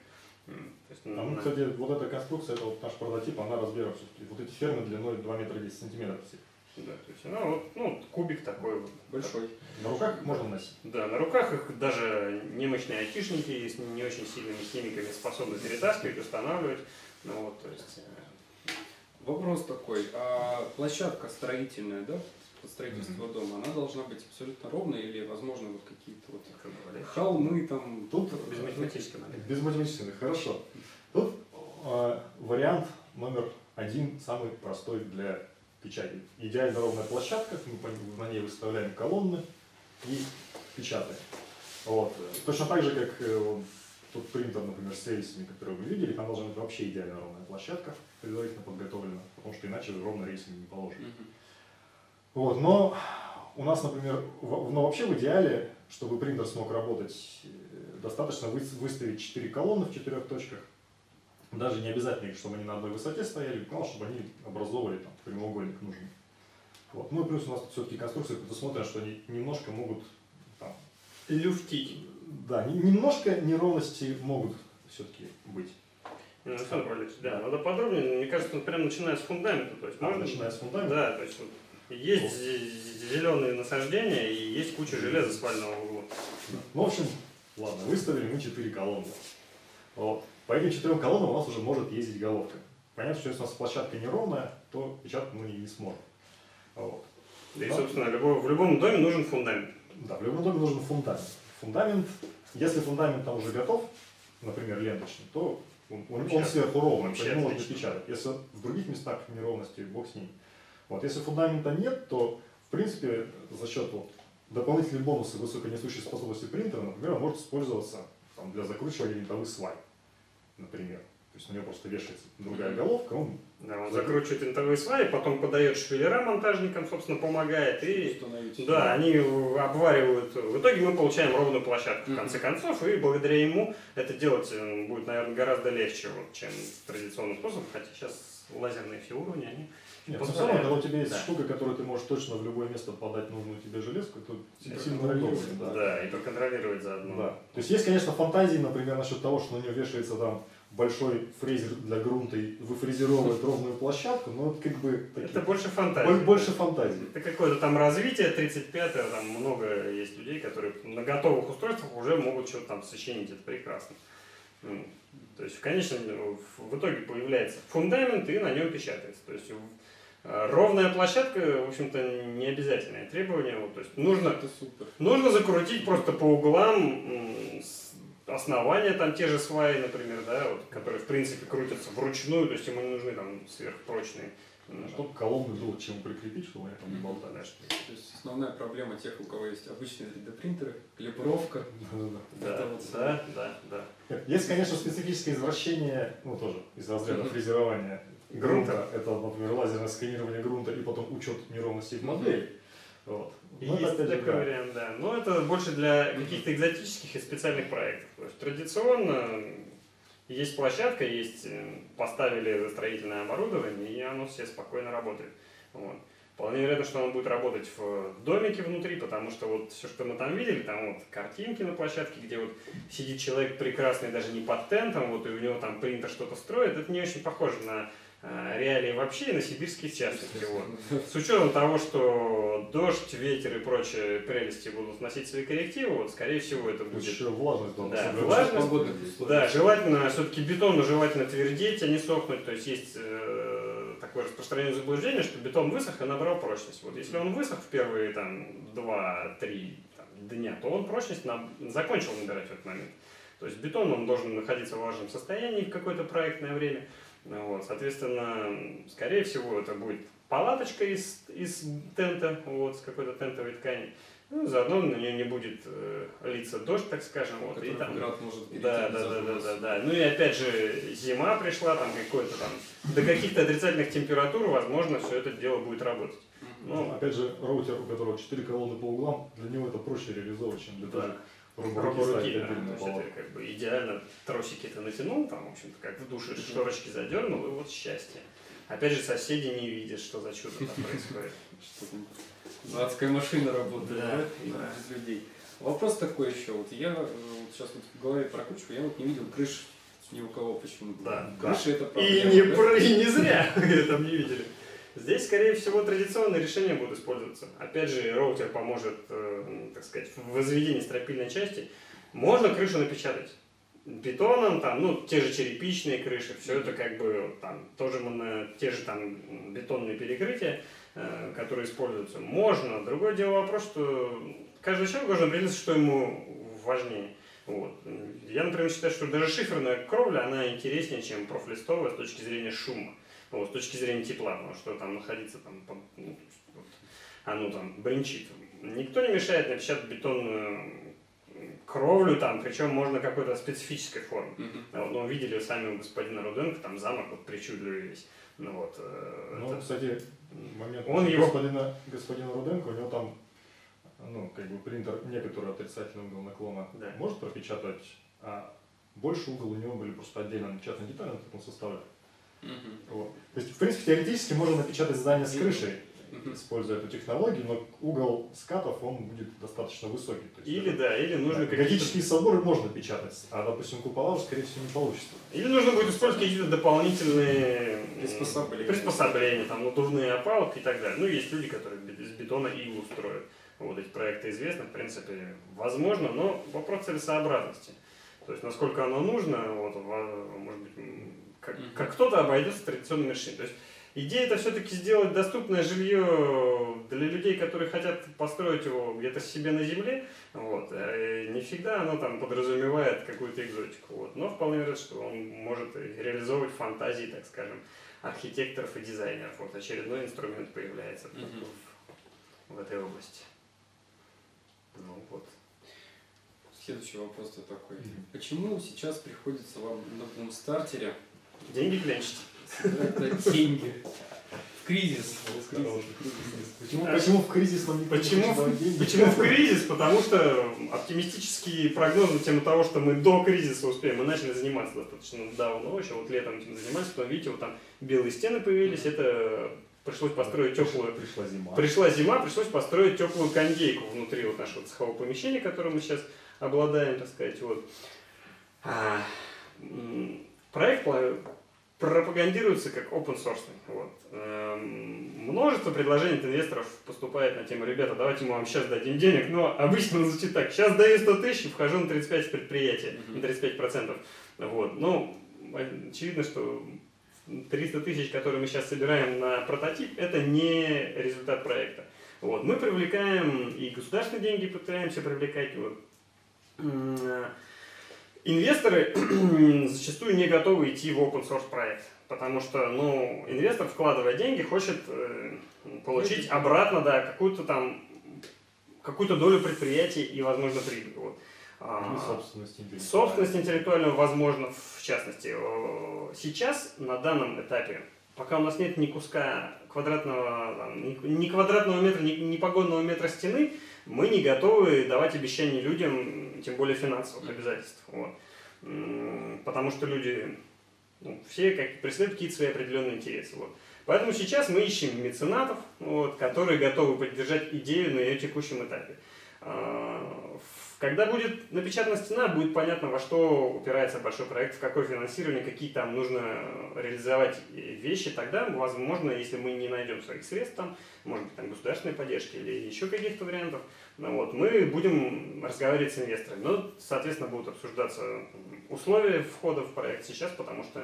То есть, А, ну, кстати, вот эта конструкция, это вот наш прототип, она размером все-таки. Вот эти фермы длиной 2 метра 10 сантиметров. все. Да, то есть, ну, вот, ну, кубик такой вот. Большой. На руках их можно носить. Да, на руках их даже немощные айтишники с не очень сильными химиками способны перетаскивать, устанавливать. Ну вот, то есть, э, Вопрос такой. А площадка строительная, да, под строительство дома, она должна быть абсолютно ровной или, возможно, вот какие-то вот как холмы там? Тут без математической модели. Без математических, хорошо. Тут э, вариант номер один, самый простой для печати. Идеально ровная площадка, мы на ней выставляем колонны и печатаем. Вот. Точно так же, как э, тот принтер, например, с рельсами, который вы видели, там должна быть вообще идеально ровная площадка, предварительно подготовлена, потому что иначе ровно рельсами не положим. Мгм. Вот, но у нас, например, в- ну, вообще в идеале, чтобы принтер смог работать, э, достаточно вы- выставить 4 колонны в четырех точках. Даже не обязательно, чтобы они на одной высоте стояли, но чтобы они образовывали там, прямоугольник нужный. Вот. Ну и плюс у нас все-таки конструкция предусмотрена, что они немножко могут там, Люфтить. да, не- немножко неровности могут все-таки быть. Ну, Александр Валерьевич, да, надо подробнее. Мне кажется, он прям начиная с фундамента. То есть А, можно, начиная с фундамента? Да, то есть вот есть зеленые насаждения и есть куча железа спального угла. Ну, в общем, ладно, выставили мы четыре колонны. Вот. По этим четырем колоннам у нас уже может ездить головка. Понятно, что если у нас площадка неровная, то печатать мы не сможем. Вот. Да и, Да. собственно, любой- в любом доме нужен фундамент. Да, в любом доме нужен фундамент. Фундамент, если фундамент там уже готов, например, ленточный, то он, он- он сверху ровный, вообще можно отлично. печатать. Если в других местах неровности, бог с ним. Вот, если фундамента нет, то, в принципе, за счет вот, дополнительных бонусов высокой несущей способности принтера, например, может использоваться там, для закручивания винтовых свай, например. То есть на него просто вешается другая головка, он Да, он закручивает винтовые сваи, потом подает швеллера монтажникам, собственно, помогает. И да, они обваривают. В итоге мы получаем ровную площадку, в конце концов, и благодаря ему это делать э, будет, наверное, гораздо легче, вот, чем традиционным способом. Хотя сейчас лазерные все уровни, они Нет, все равно, когда у тебя есть Да. штука, которую ты можешь точно в любое место подать нужную тебе железку, это И сильно проконтролировать, удобнее. да. и проконтролировать заодно. Да. То есть есть, конечно, фантазии, например, насчет того, что на нее вешается там большой фрезер для грунта и выфрезеровывает ровную площадку, но это как бы такие- Это больше фантазии. боль- больше фантазии. Это какое-то там развитие 35-е, там много есть людей, которые на готовых устройствах уже могут что-то там сочинить, это прекрасно. Ну, То есть, конечно, в- итоге появляется фундамент и на нем печатается. То есть э, ровная площадка, в общем-то, не обязательное требование. Вот, то есть нужно, Это супер. нужно закрутить просто по углам основания, там те же сваи, например, да, вот, которые в принципе крутятся вручную, то есть ему не нужны там сверхпрочные. м, Чтобы колонны было к чему прикрепить, чтобы они там не болтали. То есть основная проблема тех, у кого есть обычные 3D-принтеры, калибровка. Да-да-да. Да, да, да, да. Есть, конечно, специфическое извращение, ну тоже из разряда фрезерования Грунта. Это, например, лазерное сканирование грунта и потом учет неровностей моделей. Вот. Это, есть же, такой да. вариант, да. Но это больше для каких-то экзотических и специальных проектов. То есть традиционно есть площадка, есть э, поставили строительное оборудование, и оно все спокойно работает. Вот. Вполне вероятно, что оно будет работать в домике внутри, потому что вот все, что мы там видели, там вот картинки на площадке, где вот сидит человек прекрасный даже не под тентом, вот и у него там принтер что-то строит, это не очень похоже на реалии вообще и на сибирские в частности. Вот. С учетом того, что дождь, ветер и прочие прелести будут вносить свои коррективы, вот, скорее всего, это будет... еще влажность Да, влажность. Условий. Да, желательно, все-таки бетону желательно твердеть, а не сохнуть. То есть есть э, такое распространенное заблуждение, что бетон высох и набрал прочность. Вот если он высох в первые там 2-3 дня, то он прочность на- закончил набирать в этот момент. То есть бетон он должен находиться в влажном состоянии в какое-то проектное время. Ну Вот, соответственно, скорее всего, это будет палаточка из, из тента, вот, с какой-то тентовой ткани. Ну, заодно на нее не будет э, литься дождь, так скажем. Вот, и там, град может да, да, да, да, да, да. Ну и опять же, зима пришла, там какой-то там, до каких-то отрицательных температур, возможно, все это дело будет работать. Ну, Опять же, роутер, у которого 4 колонны по углам, для него это проще реализовать, чем для Да. того же Руки, да, есть это как бы идеально тросики ты натянул, там, в общем-то, как в душе шторочки задернул, и вот счастье. Опять же, соседи не видят, что за чудо там происходит. Адская машина работает, Да? И без людей. Вопрос такой еще. Вот я э, вот сейчас вот в голове прокручиваю, я вот не видел крыш ни у кого почему-то. Да, Крыши это И проблема. не, да? про- и не зря там не видели. Здесь, скорее всего, традиционные решения будут использоваться. Опять же, роутер поможет, э, так сказать, в возведении стропильной части. Можно крышу напечатать бетоном, там, ну, те же черепичные крыши, все это как бы там тоже моно- те же там бетонные перекрытия, э, которые используются. Можно. Другое дело вопрос, что каждый человек должен определиться, что ему важнее. Вот. Я, например, считаю, что даже шиферная кровля, она интереснее, чем профлистовая с точки зрения шума, вот, с точки зрения тепла, потому что там находиться там, под- ну, вот, оно там бренчит. Никто не мешает напечатать бетонную кровлю там, причем можно какой-то специфической формы. А вот, Ну, видели сами у господина Руденко, там замок вот причудливый весь. Ну вот, э, Ну, это- кстати, момент Он его- господина, господина Руденко, у него там, ну, как бы принтер некоторый отрицательный угол наклона Да. может пропечатать, а больше угол у него были просто отдельно напечатаны детали, он составлял. Мгм. Вот. То есть, в принципе, теоретически можно напечатать здание с крышей, используя эту технологию, но угол скатов он будет достаточно высокий. То есть Или это- да, или нужно Да, Готические соборы можно печатать, а, допустим, купола уже, скорее всего, не получится. Или нужно будет использовать какие-то дополнительные Приспособления. приспособления, там, надувные опалубки и так далее. Ну, есть люди, которые из бетона иглу строят. Вот эти проекты известны, в принципе, возможно, но вопрос целесообразности. То есть, насколько оно нужно, вот, во- может быть, как, Мгм. как кто-то обойдется традиционными решениями. То есть, идея это все-таки сделать доступное жилье для людей, которые хотят построить его где-то себе на земле, вот. э, Не всегда оно там подразумевает какую-то экзотику. Вот. Но вполне вероятно, что он может реализовывать фантазии, так скажем, архитекторов и дизайнеров. Вот очередной инструмент появляется Мгм. в, в этой области. Ну вот. Следующий вопрос-то такой. Почему сейчас приходится вам на бумстартере Деньги клянчить. собирать деньги в кризис? Почему, А почему в кризис нам не Почему, почему в кризис? Потому что оптимистические прогнозы на тему того, что мы до кризиса успеем, мы начали заниматься достаточно давно, еще вот летом этим занимались, потом, видите, вот там белые стены появились, это пришлось построить теплую Пришла зима. Пришла зима, пришлось построить теплую кондейку внутри вот нашего цехового помещения, которым мы сейчас обладаем, так сказать. Вот. А, проект пропагандируется как open source. Вот. Эм, Множество предложений от инвесторов поступает на тему, ребята, давайте мы вам сейчас дадим денег, но обычно оно звучит так, сейчас даю 100 тысяч, вхожу на 35 в предприятие, на 35%. Вот. Ну, очевидно, что 300 тысяч, которые мы сейчас собираем на прототип, это не результат проекта. Вот. Мы привлекаем и государственные деньги пытаемся привлекать. Вот. Инвесторы зачастую не готовы идти в open source проект, потому что ну, инвестор, вкладывая деньги, хочет э, получить обратно да, какую-то там какую-то долю предприятия и, возможно, прибыль. Вот. А, Или собственность интеллектуальная. Собственность интеллектуальную, возможно, в частности. Сейчас, на данном этапе, пока у нас нет ни куска квадратного, там, ни квадратного метра, ни, ни погонного метра стены, мы не готовы давать обещания людям, тем более финансовых обязательств. Вот. Потому что люди ну, все как, преследуют какие-то свои определенные интересы. Вот. Поэтому сейчас мы ищем меценатов, вот, которые готовы поддержать идею на ее текущем этапе. А, Когда будет напечатана стена, будет понятно, во что упирается большой проект, в какое финансирование, какие там нужно реализовать вещи. Тогда, возможно, если мы не найдем своих средств, там, может быть, там, государственной поддержки или еще каких-то вариантов, ну, вот, мы будем разговаривать с инвесторами. Но, соответственно, будут обсуждаться условия входа в проект сейчас, потому что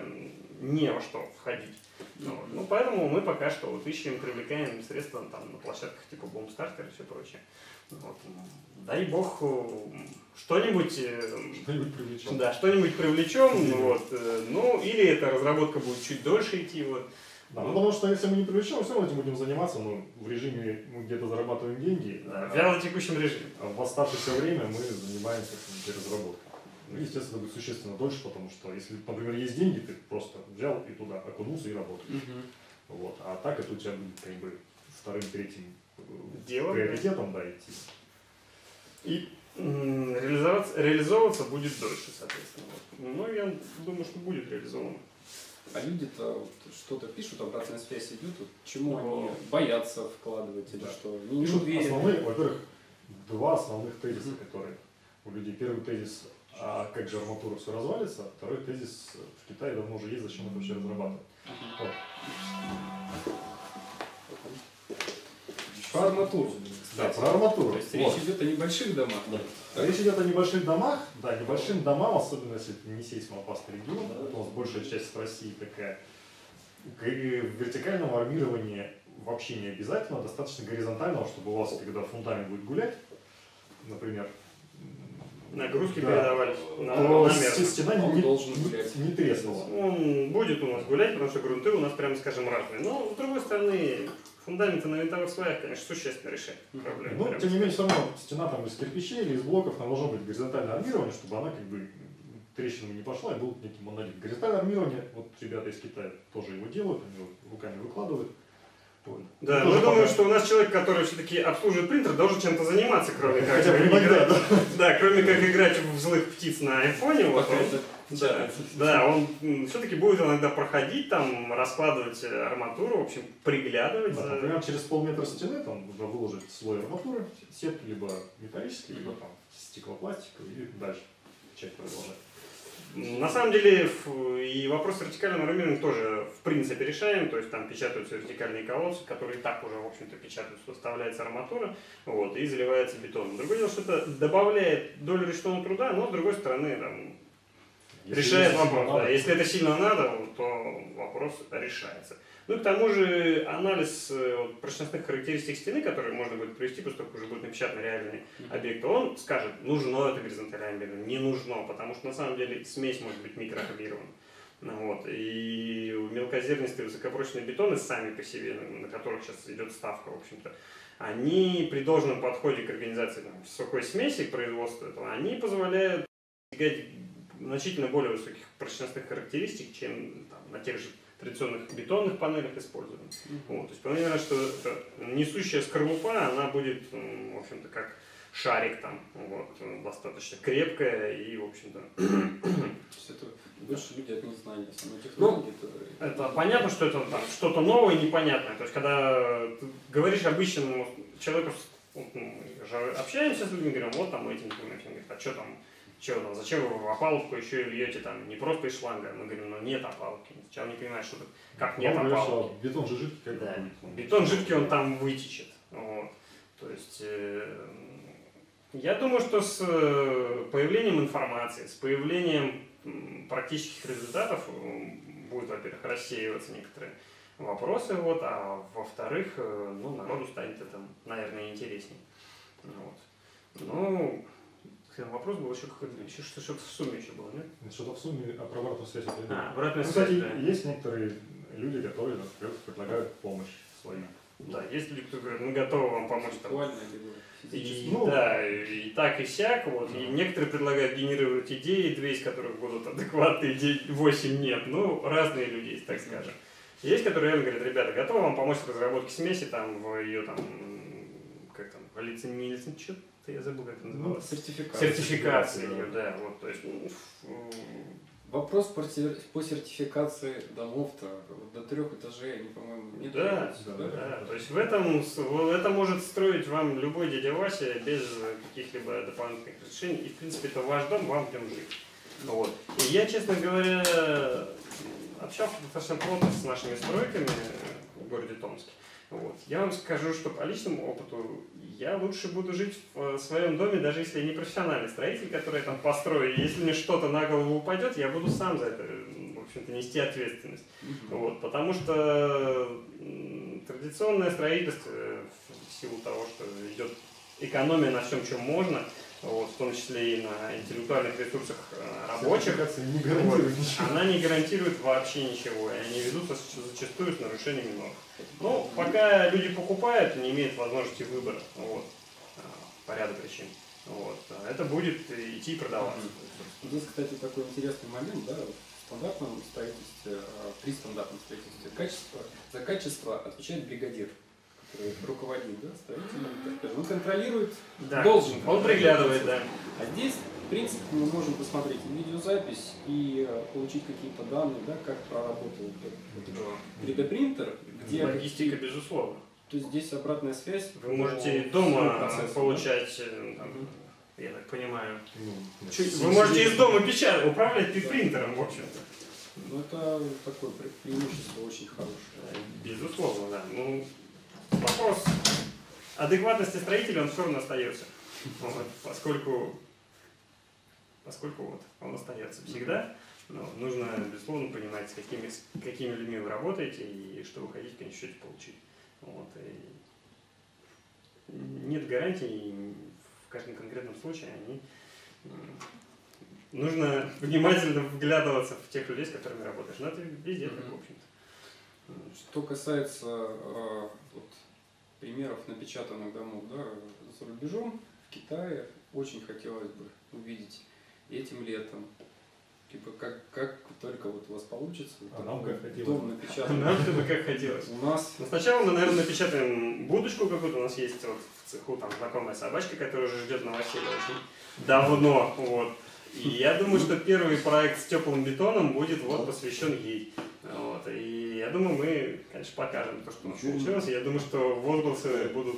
не во что входить. Ну, вот. ну, поэтому мы пока что вот ищем, привлекаем средства там, на площадках типа Boomstarter и все прочее. Вот. Дай бог э, что-нибудь э, Что-нибудь привлечем. да, что-нибудь привлечем, вот, э, ну, или эта разработка будет чуть дольше идти, вот. Да, ну, потому что если мы не привлечем, все равно этим будем заниматься, но в режиме мы где-то зарабатываем деньги, Да, в вялотекущем режиме. а в оставшееся время мы занимаемся разработкой. Ну, естественно, это будет существенно дольше, потому что если, например, есть деньги, ты просто взял и туда окунулся и работаешь. Мгм. Вот. А так это у тебя будет как бы вторым, третьим э, Делом, приоритетом, да, идти. И реализоваться, реализовываться будет дольше, соответственно. Ну, я думаю, что будет реализовано. А люди-то вот что-то пишут, обратная связь идет, вот чему Ну, они боятся вкладывать или да. что? Не, Пишут основные, во-первых, два основных тезиса, Мгм. которые у людей. Первый тезис, а как же арматура все развалится? Второй тезис, в Китае давно уже есть, зачем это вообще разрабатывать? Вот. Про арматуру. Да, про арматуру. То есть Вот. речь идет о небольших домах. Да. Речь идет о небольших домах, да, небольшим домам, особенно если это не сейсмоопасный регион, да, у нас большая часть России такая. Г- Вертикального армирования вообще не обязательно, достаточно горизонтального, чтобы у вас, когда фундамент будет гулять, например, Нагрузки да, передавались на, то на стена не, должен не- гулять. не треснула. Он будет у нас гулять, потому что грунты у нас, прямо скажем, разные. Но, с другой стороны, фундаменты на винтовых сваях, конечно, существенно решают проблему. Но, прямо тем не менее, все равно стена там из кирпичей или из блоков, там должно быть горизонтальное армирование, чтобы она как бы трещинами не пошла и был некий монолит. Горизонтальное армирование, вот ребята из Китая тоже его делают, они его руками выкладывают. Вот. Да, мы думаем, что у нас человек, который все-таки обслуживает принтер, должен чем-то заниматься, кроме как... Хотя бы иногда, да. Да, кроме как играть в злых птиц на айфоне, вот он, да, да, он все-таки будет иногда проходить, там, раскладывать арматуру, в общем, приглядывать. Да, за- например, через полметра стены там нужно выложить слой арматуры, сетки либо металлические, либо там стеклопластиковые и дальше часть продолжать. На самом деле и вопрос вертикального армирования тоже в принципе решаем, то есть там печатаются вертикальные колодцы, которые и так уже, в общем-то, печатаются, вставляется арматура, вот, и заливается бетоном. Другое дело, что это добавляет долю ручного труда, но с другой стороны, там, Если решает вопрос. да. Если это сильно надо, то вопрос решается. Ну и к тому же анализ э, вот, прочностных характеристик стены, который можно будет провести, поскольку уже будет напечатан реальный объект, он скажет, нужно это горизонтальное армирование, не нужно, потому что на самом деле смесь может быть микроармирована. Ну Вот. И мелкозернистые высокопрочные бетоны сами по себе, на на которых сейчас идет ставка, в общем-то, они при должном подходе к организации там, сухой смеси, к производству этого, они позволяют достигать значительно более высоких прочностных характеристик, чем там, на тех же традиционных бетонных панелях используем. Вот, то есть понятно, что несущая скорлупа, она будет, в общем-то, как шарик там, вот, достаточно крепкая и, в общем-то, То есть это больше люди от незнания самой технологии. то- это понятно, что это там что-то новое и непонятное. То есть, когда ты говоришь обычному человеку, с- вот, ну, мы же общаемся с людьми, говорим, вот там мы этим. Он говорит, а что там, что там, зачем вы в опалубку еще и льете там не просто из шланга? Мы говорим, ну нет опалубки. Сначала не понимаешь, что, тут- как нет Он опалубки. что бетон же жидкий, как Да. будет. Бетон жидкий, он там вытечет. Вот. То есть, э, я думаю, что с э, появлением информации, с появлением практических результатов м, будет, во-первых, рассеиваться некоторые вопросы, вот, а во-вторых, э, ну, народу станет это, наверное, интереснее. Вот. Ну, кстати, вопрос был еще какой-то, еще что- что-то в сумме еще было, нет? Что-то в сумме а про обратную связь. А, обратная Ну, связь, кстати, да. есть некоторые люди, которые, например, предлагают помощь свою. Да, есть люди, кто говорит, мы готовы вам помочь там. И, Ну, да, и, и так, и сяк. Вот. И Ага. некоторые предлагают генерировать идеи, две из которых будут адекватные, де- восемь нет. Ну, разные люди есть, так скажем. Есть, которые реально говорят, ребята, готовы вам помочь в разработке смеси, там, в ее там, как там, лице, не что-то я забыл, как это Ну, называлось. Сертификация. Сертификация да. да, вот, то есть, ну, Вопрос по, по сертификации домов-то вот до трех этажей, они, по-моему, не Да, требуются, да, Да, то есть в этом, это может строить вам любой дядя Вася без каких-либо дополнительных решений. И, в принципе, это ваш дом, вам в нем жить. Вот. И я, честно говоря, общался достаточно плотно с нашими стройками в городе Томске. Вот. Я вам скажу, что по личному опыту я лучше буду жить в э, своем доме, даже если я не профессиональный строитель, который я там построю. Если мне что-то на голову упадет, я буду сам за это, в общем-то, нести ответственность. Мгм. Вот, потому что традиционное строительство, э, в силу того, что идет экономия на всем, чем можно, вот, в том числе и на интеллектуальных ресурсах э, рабочих, не она не гарантирует вообще ничего, и они ведутся зачастую с нарушениями норм. Ну, пока люди покупают, не имеют возможности выбора, вот, а, по ряду причин. Вот, это будет идти и продаваться. Здесь, кстати, такой интересный момент, да, в стандартном строительстве, а, при стандартном строительстве качество, за качество отвечает бригадир, руководит, да, скажем. он контролирует, Да, должен. он приглядывает, да. А здесь, в принципе, мы можем посмотреть видеозапись и э, получить какие-то данные, да, как проработал этот 3D-принтер, где Логистика, безусловно. То есть здесь обратная связь. Вы можете дома процессу, получать, э, там, Мгм. я так понимаю. Ну, Чуть- Вы можете из дома печатать, управлять и принтером, в общем-то. да? Ну, это такое пре- преимущество очень хорошее. Безусловно, да. Ну, вопрос адекватности строителя, он все равно остается. Вот, поскольку, поскольку вот, он остается всегда, но нужно, безусловно, понимать, с какими, с какими людьми вы работаете и что вы хотите в конечном счете получить. Вот, и нет гарантий в каждом конкретном случае, они нужно внимательно вглядываться в тех людей, с которыми работаешь. Но это везде так, в общем-то. Что касается э, вот, примеров напечатанных домов да, за рубежом, в Китае очень хотелось бы увидеть этим летом. Типа, как, как только вот у вас получится, А нам как хотелось дом бы. напечатан. Нам-то бы как хотелось. У нас Но сначала мы, наверное, напечатаем будочку какую-то. У нас есть вот в цеху там знакомая собачка, которая уже ждет новоселья очень. давно. Вот. И я думаю, что первый проект с теплым бетоном будет вот посвящен ей. Вот. И я думаю, мы, конечно, покажем то, что у нас получилось. Я думаю, что возгласы будут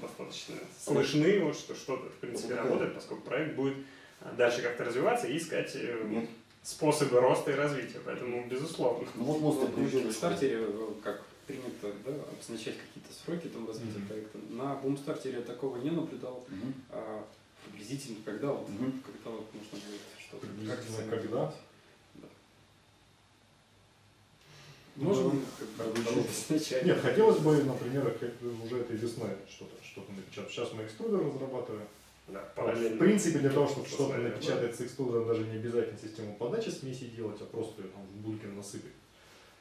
достаточно слышны, вот, что что-то, в принципе, работает, поскольку проект будет а, дальше как-то развиваться и искать э, Нет. способы роста и развития. Поэтому, безусловно. Ну вот мост Вот, на стартере, э, как принято да, обозначать какие-то сроки там развития Мгм. проекта. На бумстартере я такого не наблюдал. Мгм. А, приблизительно когда вот, Мгм. когда вот нужно будет что-то. Приблизительно когда? Можно Ну, как бы. Нет, хотелось бы, например, уже этой весной что-то что напечатать. Сейчас мы экструдер разрабатываем. Да, В принципе, для того, чтобы Что что-то напечатать с экструдером, даже не обязательно систему подачи смеси делать, а просто ее там в булькин насыпать.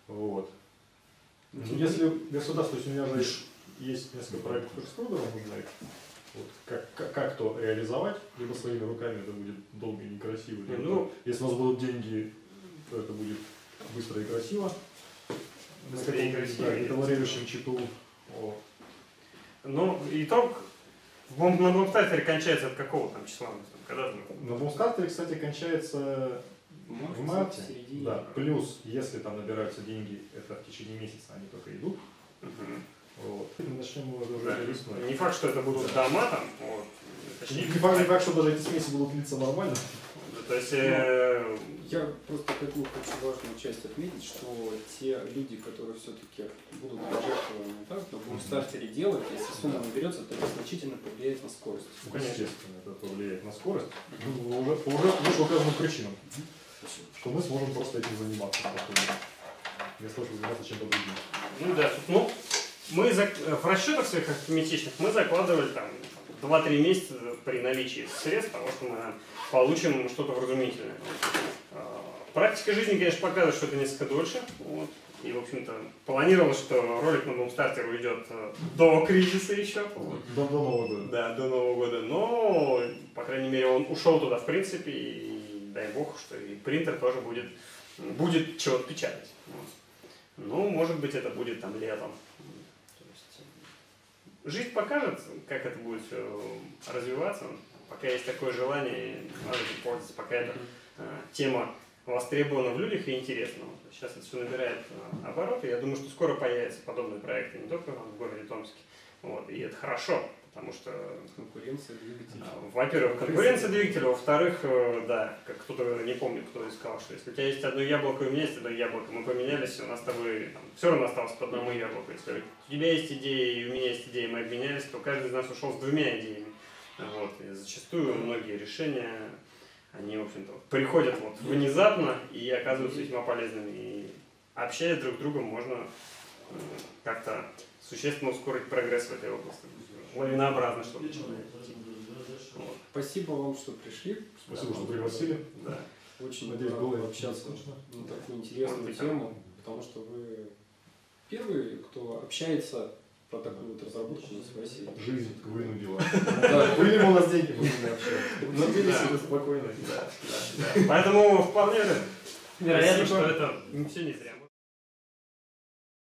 Вот. Ну, если государство, то есть у меня же есть несколько проектов экструдера, нужно их вот, как, как, как то реализовать, либо своими руками это будет долго и некрасиво, Не, либо ну- если у нас будут деньги, то это будет быстро и красиво. Быстрее и Да, металлорежущим читу. Вот. Ну, итог на бомбстартере кончается от какого там числа? Когда там? На бумстартере, кстати, кончается в марте. в. Да, плюс, если там набираются деньги, это в течение месяца они только идут. Мгм. Вот. Начнем уже Да. весной. Не факт, что это будут дома там, вот, Не, точнее, не факт, не факт, что даже эти смеси будут длиться нормально. То есть, э, Я просто такую хочу важную часть отметить, что те люди, которые все-таки будут пожертвованы так, на бумстартере делать, если сумма наберется, то это значительно повлияет на скорость. Ну, Естественно, это повлияет на скорость. Ну, уже, по уже вышеуказанным причинам. Что мы сможем просто этим заниматься. Вместо того, чтобы заниматься чем-то другим. ну да, ну, мы в расчетах своих арифметичных мы закладывали там 2-3 месяца при наличии средств того, что мы получим что-то вразумительное. А, Практика жизни, конечно, показывает, что это несколько дольше. Вот. И, в общем-то, планировалось, что ролик на Бумстартер уйдет э, до кризиса еще. До, до Нового года. Да, до Нового года. Но, по крайней мере, он ушел туда в принципе, и дай бог, что и принтер тоже будет, будет чего-то печатать. Вот. Ну, может быть, это будет там летом. Жизнь покажет, как это будет все развиваться. Пока есть такое желание, надо этим пользоваться, пока эта э, тема востребована в людях и интересна. Сейчас это все набирает э, обороты. Я думаю, что скоро появятся подобные проекты не только в городе Томске. Вот. И это хорошо, потому что Конкуренция двигателей. а, Во-первых, конкуренция двигателя, во-вторых, э, да, как кто-то, не помню, кто искал, что если у тебя есть одно яблоко, и у меня есть одно яблоко, мы поменялись, у нас с тобой там, все равно осталось по одному яблоку. Если у тебя есть идея, и у меня есть идея, мы обменялись, то каждый из нас ушел с двумя идеями. Вот. И зачастую многие решения, они, в общем-то, приходят вот внезапно и оказываются весьма полезными. И общаясь друг с другом, можно э, как-то существенно ускорить прогресс в этой области. Лавинообразно что-то. Вот. Спасибо вам, что пришли. Спасибо, что пригласили. Да. Очень Надеюсь, было пообщаться скучно. на такую Может интересную быть, тему, потому что вы первый, кто общается про такую вот разработку на своей Жизнь вынудила. Да, Были бы у нас деньги, мы бы не общались. Ну, да. себе спокойно. Да, да, да. Поэтому вполне вероятно, что это все не зря.